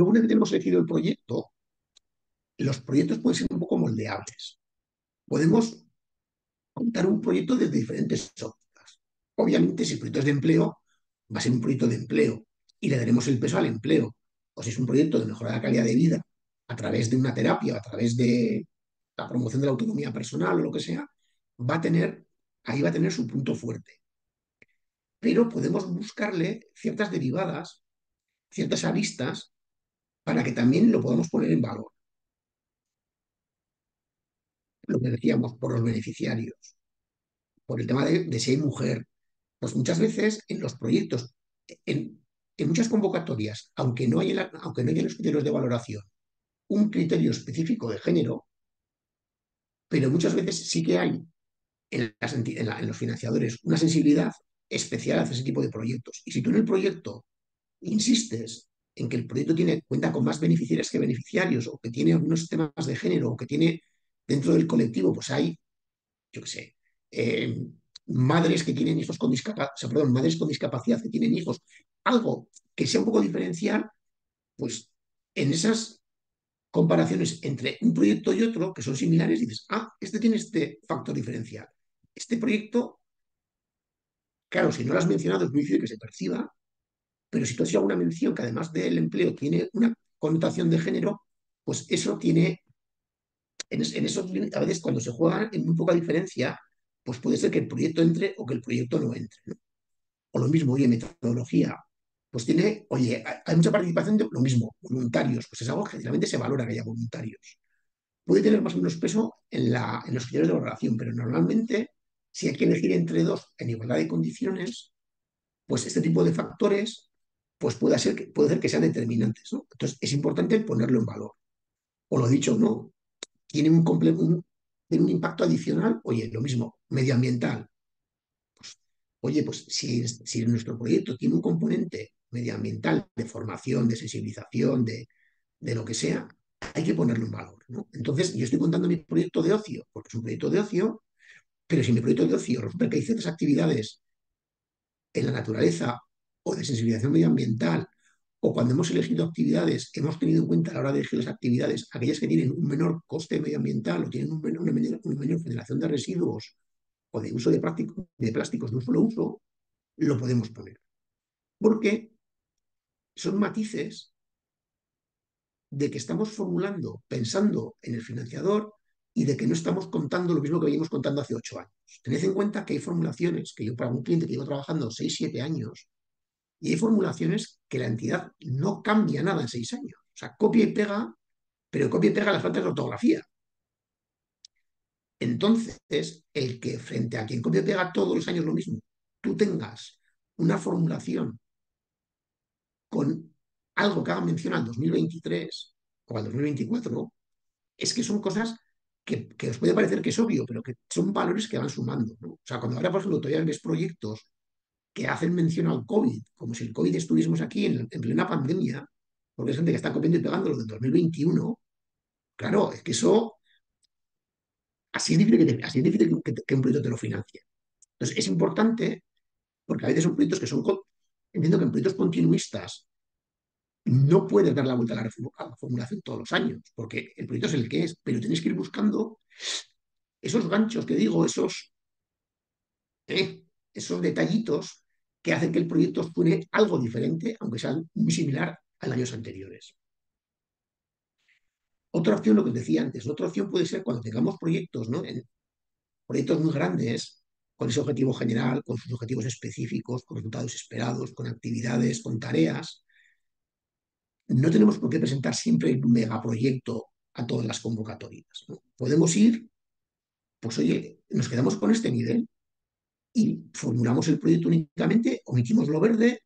Luego, una vez que tenemos elegido el proyecto, los proyectos pueden ser un poco moldeables. Podemos contar un proyecto desde diferentes ópticas. Obviamente, si el proyecto es de empleo, va a ser un proyecto de empleo y le daremos el peso al empleo. O si es un proyecto de mejorar la calidad de vida a través de una terapia, a través de la promoción de la autonomía personal o lo que sea, va a tener, ahí va a tener su punto fuerte. Pero podemos buscarle ciertas derivadas, ciertas aristas, para que también lo podamos poner en valor. Lo que decíamos, por los beneficiarios, por el tema de, de si hay mujer, pues muchas veces en los proyectos, en, muchas convocatorias, aunque no, haya, aunque no haya los criterios de valoración, un criterio específico de género, pero muchas veces sí que hay en, la, en, los financiadores una sensibilidad especial hacia ese tipo de proyectos. Y si tú en el proyecto insistes en que el proyecto tiene, cuenta con más beneficiarios que beneficiarios, o que tiene algunos temas de género, o que tiene dentro del colectivo, pues hay, yo qué sé, eh, madres que tienen hijos con discapacidad, o sea, perdón, madres con discapacidad que tienen hijos, algo que sea un poco diferencial, pues en esas comparaciones entre un proyecto y otro que son similares, dices, ah, este tiene este factor diferencial. Este proyecto, claro, si no lo has mencionado es muy difícil que se perciba, pero si tú haces alguna mención que además del empleo tiene una connotación de género, pues eso tiene, en, en esos a veces cuando se juega en muy poca diferencia, pues puede ser que el proyecto entre o que el proyecto no entre. O lo mismo, oye, metodología, pues tiene, oye, hay mucha participación de lo mismo, voluntarios, pues es algo que generalmente se valora que haya voluntarios. Puede tener más o menos peso en, en los criterios de valoración, pero normalmente, si hay que elegir entre dos en igualdad de condiciones, pues este tipo de factores pues puede ser que, puede ser que sean determinantes. ¿no? Entonces, es importante ponerlo en valor. O lo dicho, no, tiene un, tiene un impacto adicional, oye, lo mismo, medioambiental. Pues, oye, pues si, si nuestro proyecto tiene un componente medioambiental, de formación, de sensibilización, de, de lo que sea, hay que ponerlo en valor. ¿no? Entonces, yo estoy contando mi proyecto de ocio, porque es un proyecto de ocio, pero si mi proyecto de ocio resulta que hay ciertas actividades en la naturaleza o de sensibilización medioambiental, o cuando hemos elegido actividades, hemos tenido en cuenta a la hora de elegir las actividades aquellas que tienen un menor coste medioambiental o tienen un menor, una, menor, una menor generación de residuos o de uso de, práctico, de plásticos de un solo uso, lo podemos poner. Porque son matices de que estamos formulando pensando en el financiador y de que no estamos contando lo mismo que veníamos contando hace ocho años. Tened en cuenta que hay formulaciones que yo para un cliente que llevo trabajando seis, siete años, y hay formulaciones que la entidad no cambia nada en seis años. O sea, copia y pega, pero copia y pega las faltas de ortografía. Entonces, el que frente a quien copia y pega todos los años lo mismo, tú tengas una formulación con algo que haga mención al 2023 o al 2024, es que son cosas que, que, os puede parecer que es obvio, pero que son valores que van sumando. O sea, cuando ahora, por ejemplo, todavía ves proyectos que hacen mención al COVID, como si el COVID estuviésemos aquí en, en plena pandemia, porque es gente que está copiando y pegando lo del 2021, claro, es que eso así es difícil que, así es difícil que, un proyecto te lo financie. Entonces, es importante, porque a veces son proyectos que son, entiendo que en proyectos continuistas no puedes dar la vuelta a la, a la formulación todos los años, porque el proyecto es el que es, pero tienes que ir buscando esos ganchos que digo, esos, eh, esos detallitos que hacen que el proyecto suene algo diferente, aunque sea muy similar a años anteriores. Otra opción, lo que os decía antes, otra opción puede ser cuando tengamos proyectos, ¿no? En proyectos muy grandes, con ese objetivo general, con sus objetivos específicos, con resultados esperados, con actividades, con tareas. No tenemos por qué presentar siempre un megaproyecto a todas las convocatorias. Podemos ir, pues oye, nos quedamos con este nivel y formulamos el proyecto únicamente, omitimos lo verde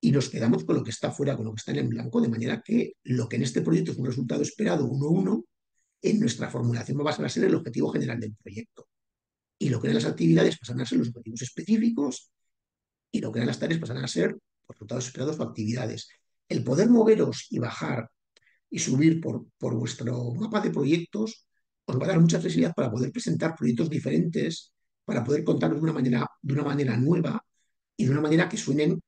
y nos quedamos con lo que está fuera, con lo que está en el blanco, de manera que lo que en este proyecto es un resultado esperado 1-1, en nuestra formulación va a ser el objetivo general del proyecto. Y lo que eran las actividades pasan a ser los objetivos específicos y lo que eran las tareas pasan a ser resultados esperados o actividades. El poder moveros y bajar y subir por, por vuestro mapa de proyectos os va a dar mucha flexibilidad para poder presentar proyectos diferentes, para poder contarlos de una manera, de una manera nueva y de una manera que suenen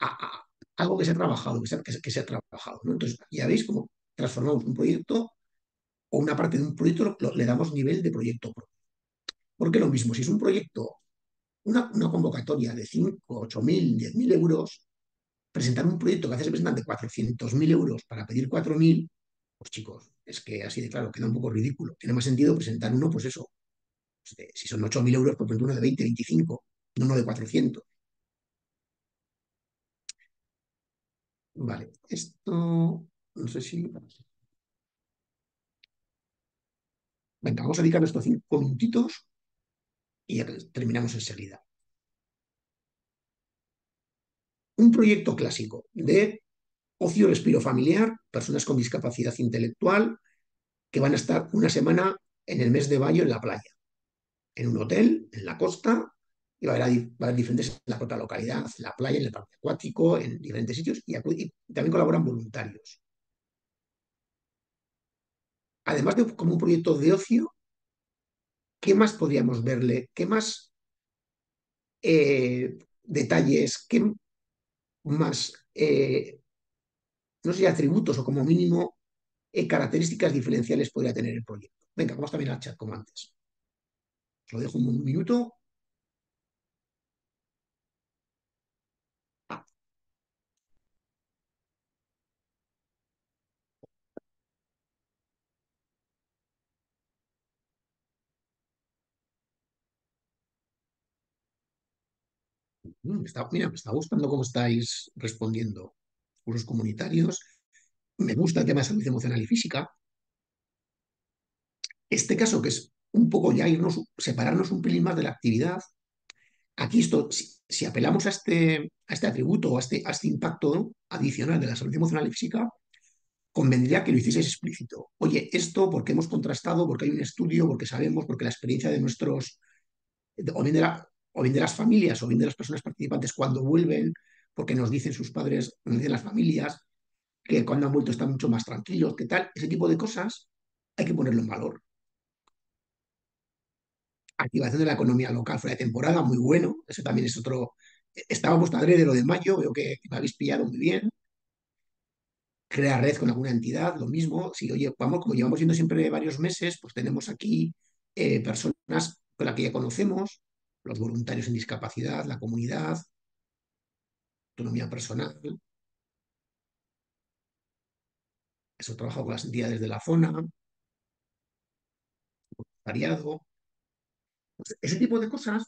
a, algo que se ha trabajado, que se, ha trabajado. Entonces, ya veis cómo transformamos un proyecto o una parte de un proyecto, le damos nivel de proyecto propio. Porque lo mismo, si es un proyecto, una, convocatoria de 5, 8 mil, 10 mil euros, presentar un proyecto que se presentan de 400 mil euros para pedir 4 mil, pues chicos, es que así de claro, queda un poco ridículo. Tiene más sentido presentar uno, pues eso, de, si son 8 mil euros, pues uno de 20, 25, no uno de 400. Vale, esto, no sé si... Venga, vamos a dedicar estos cinco minutitos y ya terminamos enseguida. Un proyecto clásico de ocio respiro familiar, personas con discapacidad intelectual que van a estar una semana en el mes de mayo en la playa, en un hotel, en la costa, y va a haber, diferentes en la propia localidad, en la playa, en el parque acuático, en diferentes sitios, y, y también colaboran voluntarios. Además de como un proyecto de ocio, ¿qué más podríamos verle? ¿Qué más eh, detalles? ¿Qué más, eh, no sé, atributos o como mínimo eh, características diferenciales podría tener el proyecto? Venga, vamos también al chat como antes. Lo dejo un minuto. Está, mira, me está gustando cómo estáis respondiendo. Cursos comunitarios. Me gusta el tema de salud emocional y física. Este caso, que es un poco ya irnos, separarnos un pelín más de la actividad, aquí esto, si, apelamos a este, a este atributo o a este, a este impacto adicional de la salud emocional y física, convendría que lo hicieseis explícito. Oye, esto porque hemos contrastado, porque hay un estudio, porque sabemos, porque la experiencia de nuestros, o bien de, la, o bien de las familias, o bien de las personas participantes cuando vuelven, porque nos dicen sus padres, nos dicen las familias, que cuando han vuelto están mucho más tranquilos, que tal, ese tipo de cosas hay que ponerlo en valor activación de la economía local fuera de temporada, muy bueno. Eso también es otro. Estábamos padre de lo de mayo, veo que me habéis pillado muy bien. Crear red con alguna entidad, lo mismo. Si, oye, vamos, como llevamos yendo siempre varios meses, pues tenemos aquí eh, personas con las que ya conocemos, los voluntarios en discapacidad, la comunidad, autonomía personal. Eso trabajo con las entidades de la zona, variado. Ese tipo de cosas,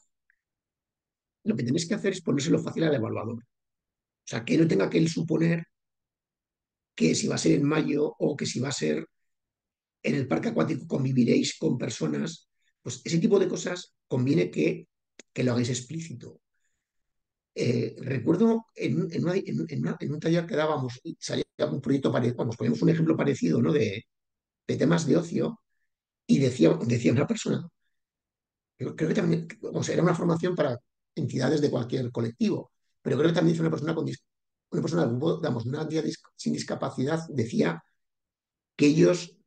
lo que tenéis que hacer es ponérselo fácil al evaluador. O sea, que no tenga que él suponer que si va a ser en mayo o que si va a ser en el parque acuático conviviréis con personas, pues ese tipo de cosas conviene que, que lo hagáis explícito. Eh, recuerdo en, en, un taller que dábamos, salía un proyecto parecido, vamos, ponemos un ejemplo parecido ¿no? de, de temas de ocio y decía, decía una persona, creo, que también, o era una formación para entidades de cualquier colectivo, pero creo que también una persona con una persona digamos, sin discapacidad, decía que ellos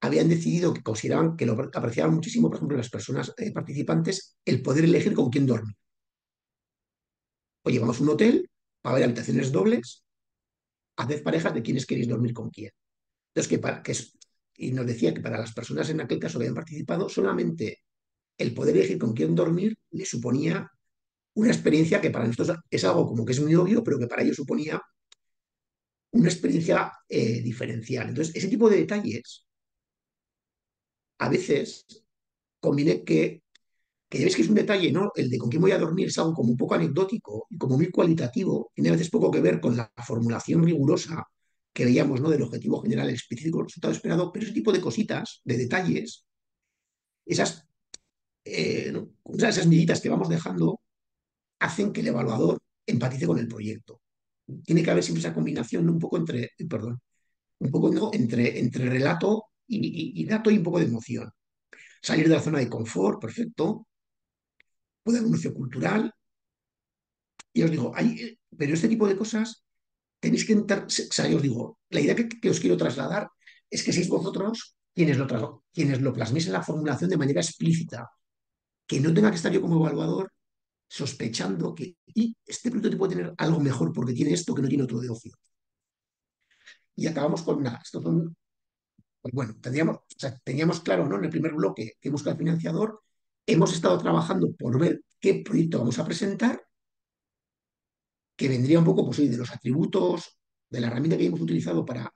habían decidido que consideraban que lo apreciaban muchísimo, por ejemplo, las personas eh, participantes, el poder elegir con quién dormir. Oye, vamos a un hotel para ver habitaciones dobles, haced parejas de quiénes queréis dormir con quién. Entonces, que, para, que y nos decía que para las personas en aquel caso que habían participado, solamente el poder elegir con quién dormir le suponía una experiencia que para nosotros es algo como que es muy obvio, pero que para ellos suponía una experiencia eh, diferencial. Entonces, ese tipo de detalles, a veces conviene que, que ya veis que es un detalle, ¿no? El de con quién voy a dormir es algo como un poco anecdótico y como muy cualitativo, tiene a veces poco que ver con la formulación rigurosa que veíamos, ¿no? Del objetivo general, el específico, resultado esperado, pero ese tipo de cositas, de detalles, esas, eh, ¿no? esas medidas que vamos dejando, hacen que el evaluador empatice con el proyecto. Tiene que haber siempre esa combinación un poco entre, perdón, un poco ¿no? entre, entre relato y, y, y, dato y un poco de emoción. Salir de la zona de confort, perfecto. Puede haber un ocio cultural. Y os digo, pero este tipo de cosas tenéis que entrar, o sea, yo os digo, la idea que, os quiero trasladar es que seáis vosotros quienes lo, quienes lo plasmesen la formulación de manera explícita, que no tenga que estar yo como evaluador sospechando que y este prototipo puede tener algo mejor porque tiene esto que no tiene otro de ocio. Y acabamos con nada. Esto son, pues bueno, tendríamos, o sea, teníamos claro ¿no? en el primer bloque que busca el financiador. Hemos estado trabajando por ver qué proyecto vamos a presentar, que vendría un poco pues, de los atributos, de la herramienta que hemos utilizado para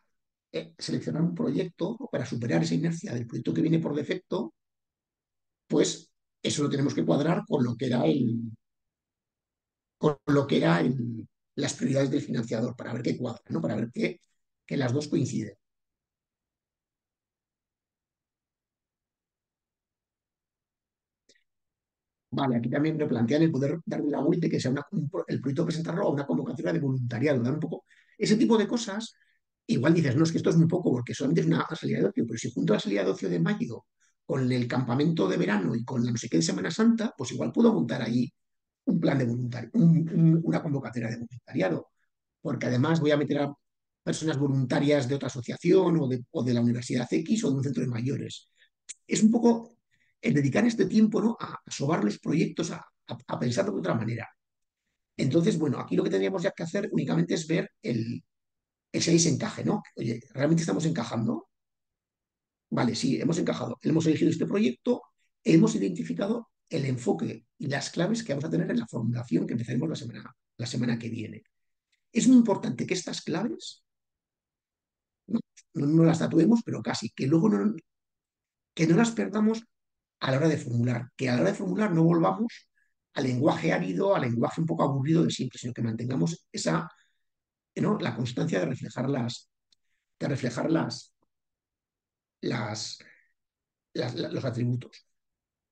eh, seleccionar un proyecto o para superar esa inercia del proyecto que viene por defecto, pues eso lo tenemos que cuadrar con lo que era el, con lo que era el- las prioridades del financiador, para ver qué cuadra, ¿no? Para ver que, que las dos coinciden. Vale, aquí también me plantean el poder darle la vuelta que sea una- el proyecto presentarlo a una convocatoria de voluntariado, dar un poco ese tipo de cosas. Igual dices, no, es que esto es muy poco porque solamente es una salida de ocio, pero si junto a la salida de ocio de mayo con el campamento de verano y con la no sé qué de Semana Santa, pues igual puedo montar allí un plan de voluntario, un- un- una convocatoria de voluntariado, porque además voy a meter a personas voluntarias de otra asociación o de, la Universidad X o de un centro de mayores. Es un poco el dedicar este tiempo ¿no? a, a sobar los proyectos, a, a, de otra manera. Entonces, bueno, aquí lo que tendríamos ya que hacer únicamente es ver el, ese ahí se encaje, ¿no? Oye, ¿realmente estamos encajando? Vale, sí, hemos encajado. Hemos elegido este proyecto, hemos identificado el enfoque y las claves que vamos a tener en la formulación que empezaremos la semana, la semana que viene. Es muy importante que estas claves no, no, las tatuemos, pero casi, que luego no, que no las perdamos a la hora de formular, que a la hora de formular no volvamos al lenguaje árido, al lenguaje un poco aburrido de siempre, sino que mantengamos esa, ¿no? la constancia de reflejar las, de reflejar las, las, las- la- los atributos.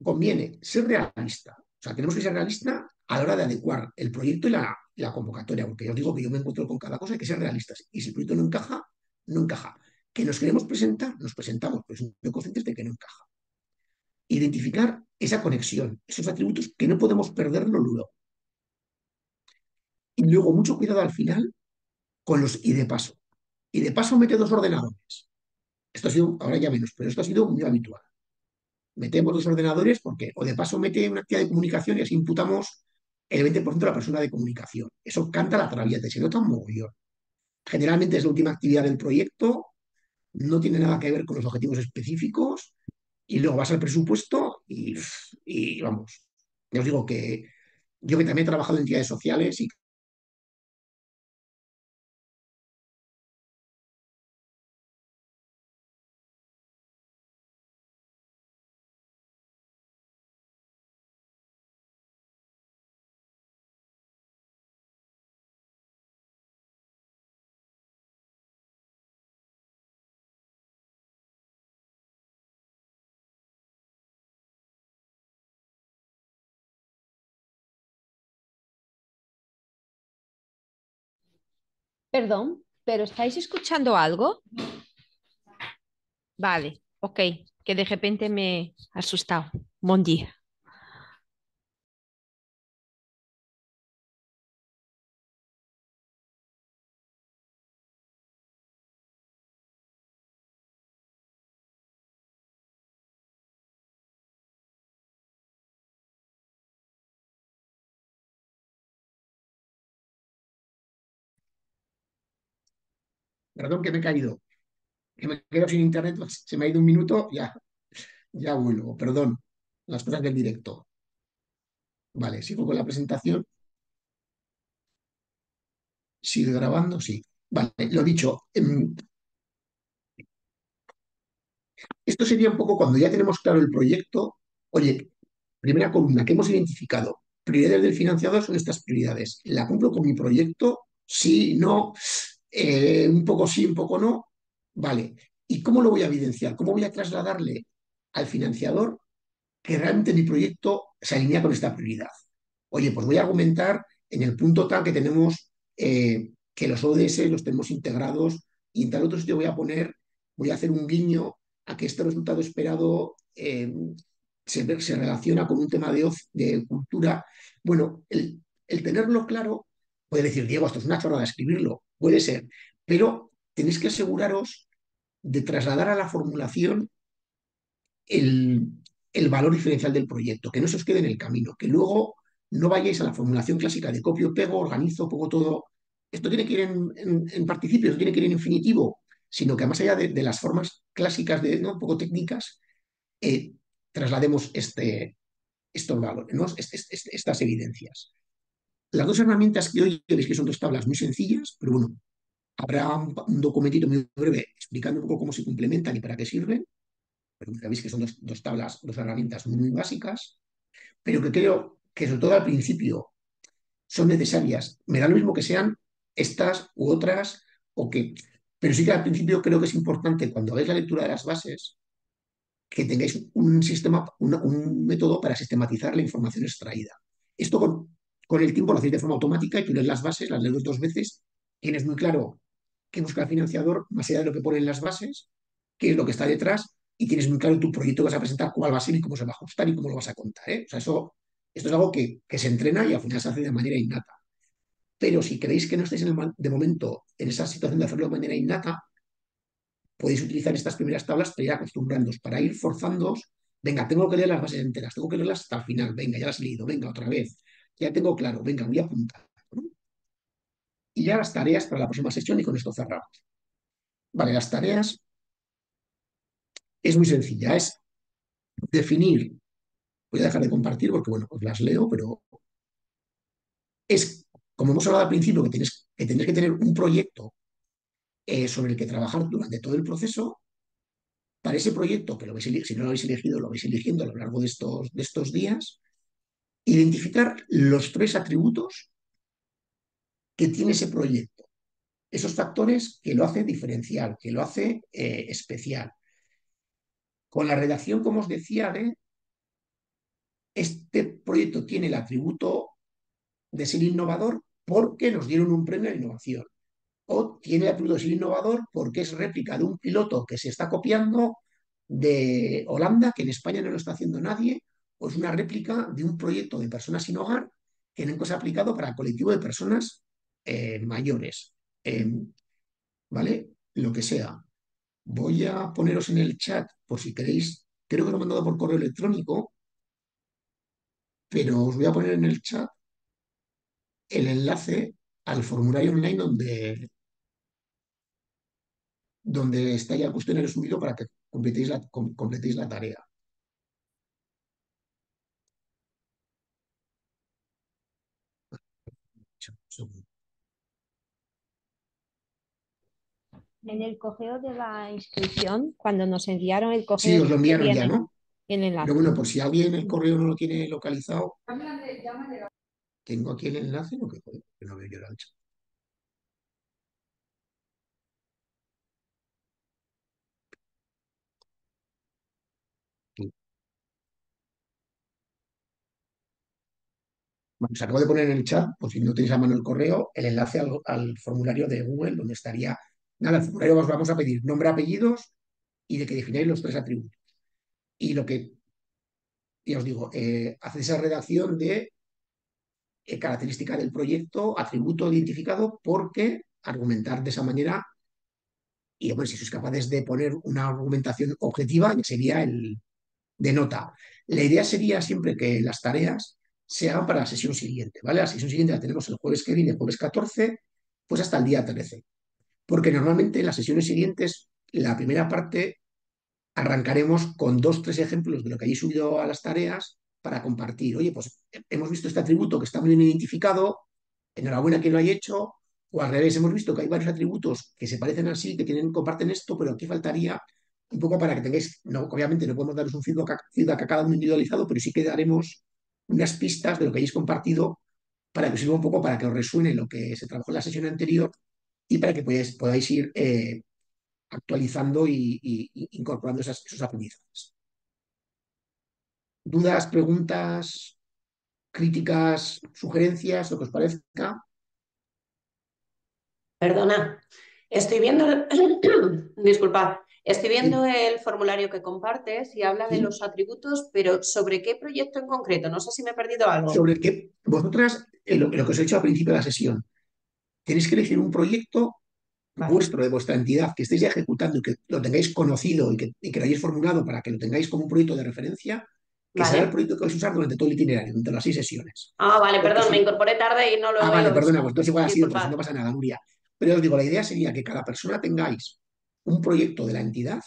Conviene ser realista, o sea, tenemos que ser realista a la hora de adecuar el proyecto y la, la convocatoria, porque yo os digo que yo me encuentro con cada cosa, hay que ser realistas, y si el proyecto no encaja, no encaja. Que nos queremos presentar, nos presentamos, pero somos conscientes de que no encaja. Identificar esa conexión, esos atributos que no podemos perderlo luego. Y luego, mucho cuidado al final con los y de paso. Y de paso mete dos ordenadores. Esto ha sido, ahora ya menos, pero esto ha sido muy habitual. Metemos dos ordenadores porque, o de paso mete una actividad de comunicación y así imputamos el 20% de la persona de comunicación. Eso canta la traviata y se nota un mogollón. Generalmente es la última actividad del proyecto, no tiene nada que ver con los objetivos específicos y luego vas al presupuesto y, y vamos. Ya os digo que yo que también he trabajado en entidades sociales y Perdón, ¿pero estáis escuchando algo? Vale, ok, que de repente me he asustado. Buen. Perdón que me he caído, que me quedo sin internet, pues, se me ha ido un minuto, ya, ya vuelvo, perdón, las cosas del directo. Vale, sigo con la presentación, sigue grabando, sí. Vale, lo dicho, em, esto sería un poco cuando ya tenemos claro el proyecto, oye, primera columna que hemos identificado, prioridades del financiador son estas prioridades. ¿La cumplo con mi proyecto? Sí, no, eh, un poco sí, un poco no. Vale, ¿y cómo lo voy a evidenciar? ¿Cómo voy a trasladarle al financiador que realmente mi proyecto se alinea con esta prioridad. Oye, pues voy a argumentar en el punto tal que tenemos eh, que los ODS los tenemos integrados y en tal otro sitio voy a poner, voy a hacer un guiño a que este resultado esperado eh, se, relaciona con un tema de, de cultura. Bueno, el, el, tenerlo claro, puede decir, Diego, esto es una chorrada escribirlo, puede ser, pero tenéis que aseguraros de trasladar a la formulación el, el valor diferencial del proyecto, que no se os quede en el camino, que luego no vayáis a la formulación clásica de copio, pego, organizo, pongo todo. Esto tiene que ir en, participio, esto tiene que ir en infinitivo, sino que más allá de, las formas clásicas, de, ¿no? un poco técnicas, eh, traslademos este, estos valores, estas evidencias. Las dos herramientas que hoy veis que son dos tablas muy sencillas, pero bueno, habrá un, un documentito muy breve explicando un poco cómo se complementan y para qué sirven, pero ya veis que son dos, tablas, dos herramientas muy, básicas, pero que creo que sobre todo al principio son necesarias. Me da lo mismo que sean estas u otras, o que, pero sí que al principio creo que es importante cuando hagáis la lectura de las bases que tengáis un sistema, una- un método para sistematizar la información extraída. Esto con, con el tiempo lo hacéis de forma automática y tú lees las bases, las lees dos veces, tienes muy claro qué busca el financiador, más allá de lo que pone en las bases, qué es lo que está detrás, y tienes muy claro tu proyecto que vas a presentar, cuál va a ser y cómo se va a ajustar y cómo lo vas a contar. ¿eh? O sea, eso, esto es algo que, que se entrena y al final se hace de manera innata. Pero si creéis que no estáis en el, de momento en esa situación de hacerlo de manera innata, podéis utilizar estas primeras tablas para ir acostumbrándoos, para ir forzándoos. Venga, tengo que leer las bases enteras, tengo que leerlas hasta el final. Venga, ya las he leído, venga, otra vez. Ya tengo claro, venga, voy a apuntar. Y ya las tareas para la próxima sesión y con esto cerramos. Vale, las tareas es muy sencilla, es definir, voy a dejar de compartir porque, bueno, os las leo, pero es, como hemos hablado al principio, que tenéis que, tenéis que tener un proyecto eh, sobre el que trabajar durante todo el proceso. Para ese proyecto, que lo si no lo habéis elegido, lo vais eligiendo a lo largo de estos, de estos días, identificar los tres atributos que tiene ese proyecto, esos factores que lo hace diferencial, que lo hace eh, especial. Con la redacción, como os decía, de este proyecto tiene el atributo de ser innovador porque nos dieron un premio a innovación. O tiene el atributo de ser innovador porque es réplica de un piloto que se está copiando de Holanda, que en España no lo está haciendo nadie, es una réplica de un proyecto de personas sin hogar que nunca se ha aplicado para el colectivo de personas eh, mayores. Eh, ¿Vale? Lo que sea. Voy a poneros en el chat por si queréis, creo que lo he mandado por correo electrónico, pero os voy a poner en el chat el enlace al formulario online donde, donde está ya el cuestionario subido para que completéis la, com- completéis la tarea. Segundo. En el correo de la inscripción, cuando nos enviaron el Sí, correo, os lo enviaron ya, ¿no? el enlace. Pero bueno, por si alguien el correo no lo tiene localizado, tengo aquí el enlace, no, que, joder, que no veo yo el ancho. Bueno, os acabo de poner en el chat, por si no tenéis a mano el correo, el enlace al, al formulario de Google, donde estaría, nada, el formulario os vamos a pedir nombre, apellidos y de que defináis los tres atributos. Y lo que, ya os digo, eh, hacéis esa redacción de eh, característica del proyecto, atributo identificado, porque argumentar de esa manera, y bueno, si sois capaces de poner una argumentación objetiva, sería el de nota. La idea sería siempre que las tareas se hagan para la sesión siguiente, ¿vale? La sesión siguiente la tenemos el jueves que viene, el jueves 14, pues hasta el día 13. Porque normalmente en las sesiones siguientes, la primera parte arrancaremos con dos, tres ejemplos de lo que hayáis subido a las tareas para compartir. Oye, pues hemos visto este atributo que está muy bien identificado, enhorabuena que lo haya hecho, o al revés, hemos visto que hay varios atributos que se parecen así, que tienen, comparten esto, pero aquí faltaría un poco para que tengáis, no, obviamente no podemos daros un feedback, feedback a cada uno individualizado, pero sí que daremos unas pistas de lo que hayáis compartido para que os sirva un poco para que os resuene lo que se trabajó en la sesión anterior y para que podáis, podáis ir eh, actualizando y, y- y incorporando esas- esos aprendizajes. ¿Dudas, preguntas, críticas, sugerencias, lo que os parezca? Perdona, estoy viendo, disculpad, estoy viendo el formulario que compartes y habla de los atributos, pero ¿sobre qué proyecto en concreto? No sé si me he perdido algo. Sobre que vosotras, lo, lo que os he hecho al principio de la sesión, tenéis que elegir un proyecto Vale. vuestro, de vuestra entidad, que estéis ya ejecutando y que lo tengáis conocido y que, y que lo hayáis formulado para que lo tengáis como un proyecto de referencia, que Vale. será el proyecto que vais a usar durante todo el itinerario, durante las seis sesiones. Ah, vale, Porque perdón, sí. me incorporé tarde y no lo Ah, veo. vale, perdona, pues entonces igual ha sido, pues no pasa nada, Nuria. Pero os digo, la idea sería que cada persona tengáis un proyecto de la entidad,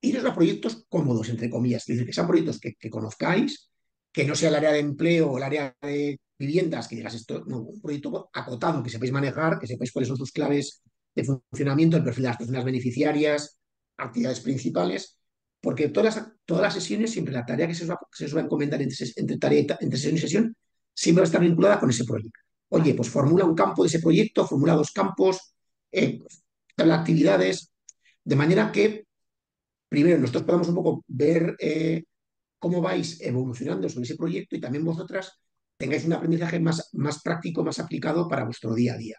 iros a proyectos cómodos, entre comillas, es decir, que sean proyectos que, conozcáis, que no sea el área de empleo o el área de viviendas, que digas esto, no, un proyecto acotado, que sepáis manejar, que sepáis cuáles son sus claves de funcionamiento, el perfil de las personas beneficiarias, actividades principales, porque todas las, todas las sesiones, siempre la tarea que se os va, se va a encomendar entre, entre, tarea entre sesión y sesión, siempre va a estar vinculada con ese proyecto. Oye, pues formula un campo de ese proyecto, formula dos campos, eh, actividades, de manera que primero nosotros podamos un poco ver eh, cómo vais evolucionando sobre ese proyecto y también vosotras tengáis un aprendizaje más, más práctico, más aplicado para vuestro día a día.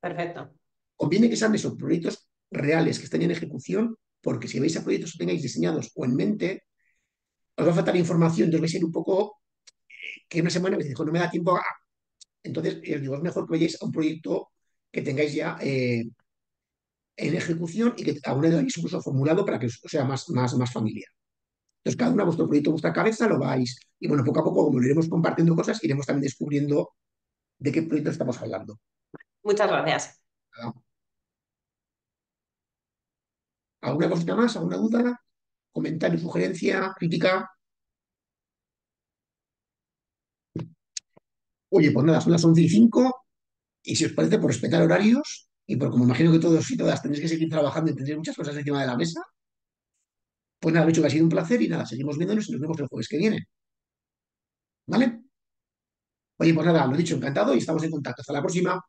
Perfecto. Conviene que sean esos proyectos reales que estén en ejecución, porque si veis a proyectos que tengáis diseñados o en mente, os va a faltar información, entonces vais a ir un poco que una semana me dijo, no me da tiempo a... Entonces, os digo, es mejor que vayáis a un proyecto que tengáis ya eh, en ejecución y que aún hayáis incluso formulado para que os sea más, más, más familiar. Entonces, cada uno a vuestro proyecto, a vuestra cabeza, lo vais. Y bueno, poco a poco, como lo iremos compartiendo cosas, iremos también descubriendo de qué proyecto estamos hablando. Muchas gracias. ¿Alguna cosita más? ¿Alguna duda? ¿Comentario, sugerencia, crítica? Oye, pues nada, son las 11 y 5 y si os parece, por respetar horarios y por como imagino que todos y todas tenéis que seguir trabajando y tendréis muchas cosas encima de la mesa, pues nada, hecho que ha sido un placer y nada, seguimos viéndonos y nos vemos el jueves que viene. ¿Vale? Oye, pues nada, lo dicho, encantado y estamos en contacto. Hasta la próxima.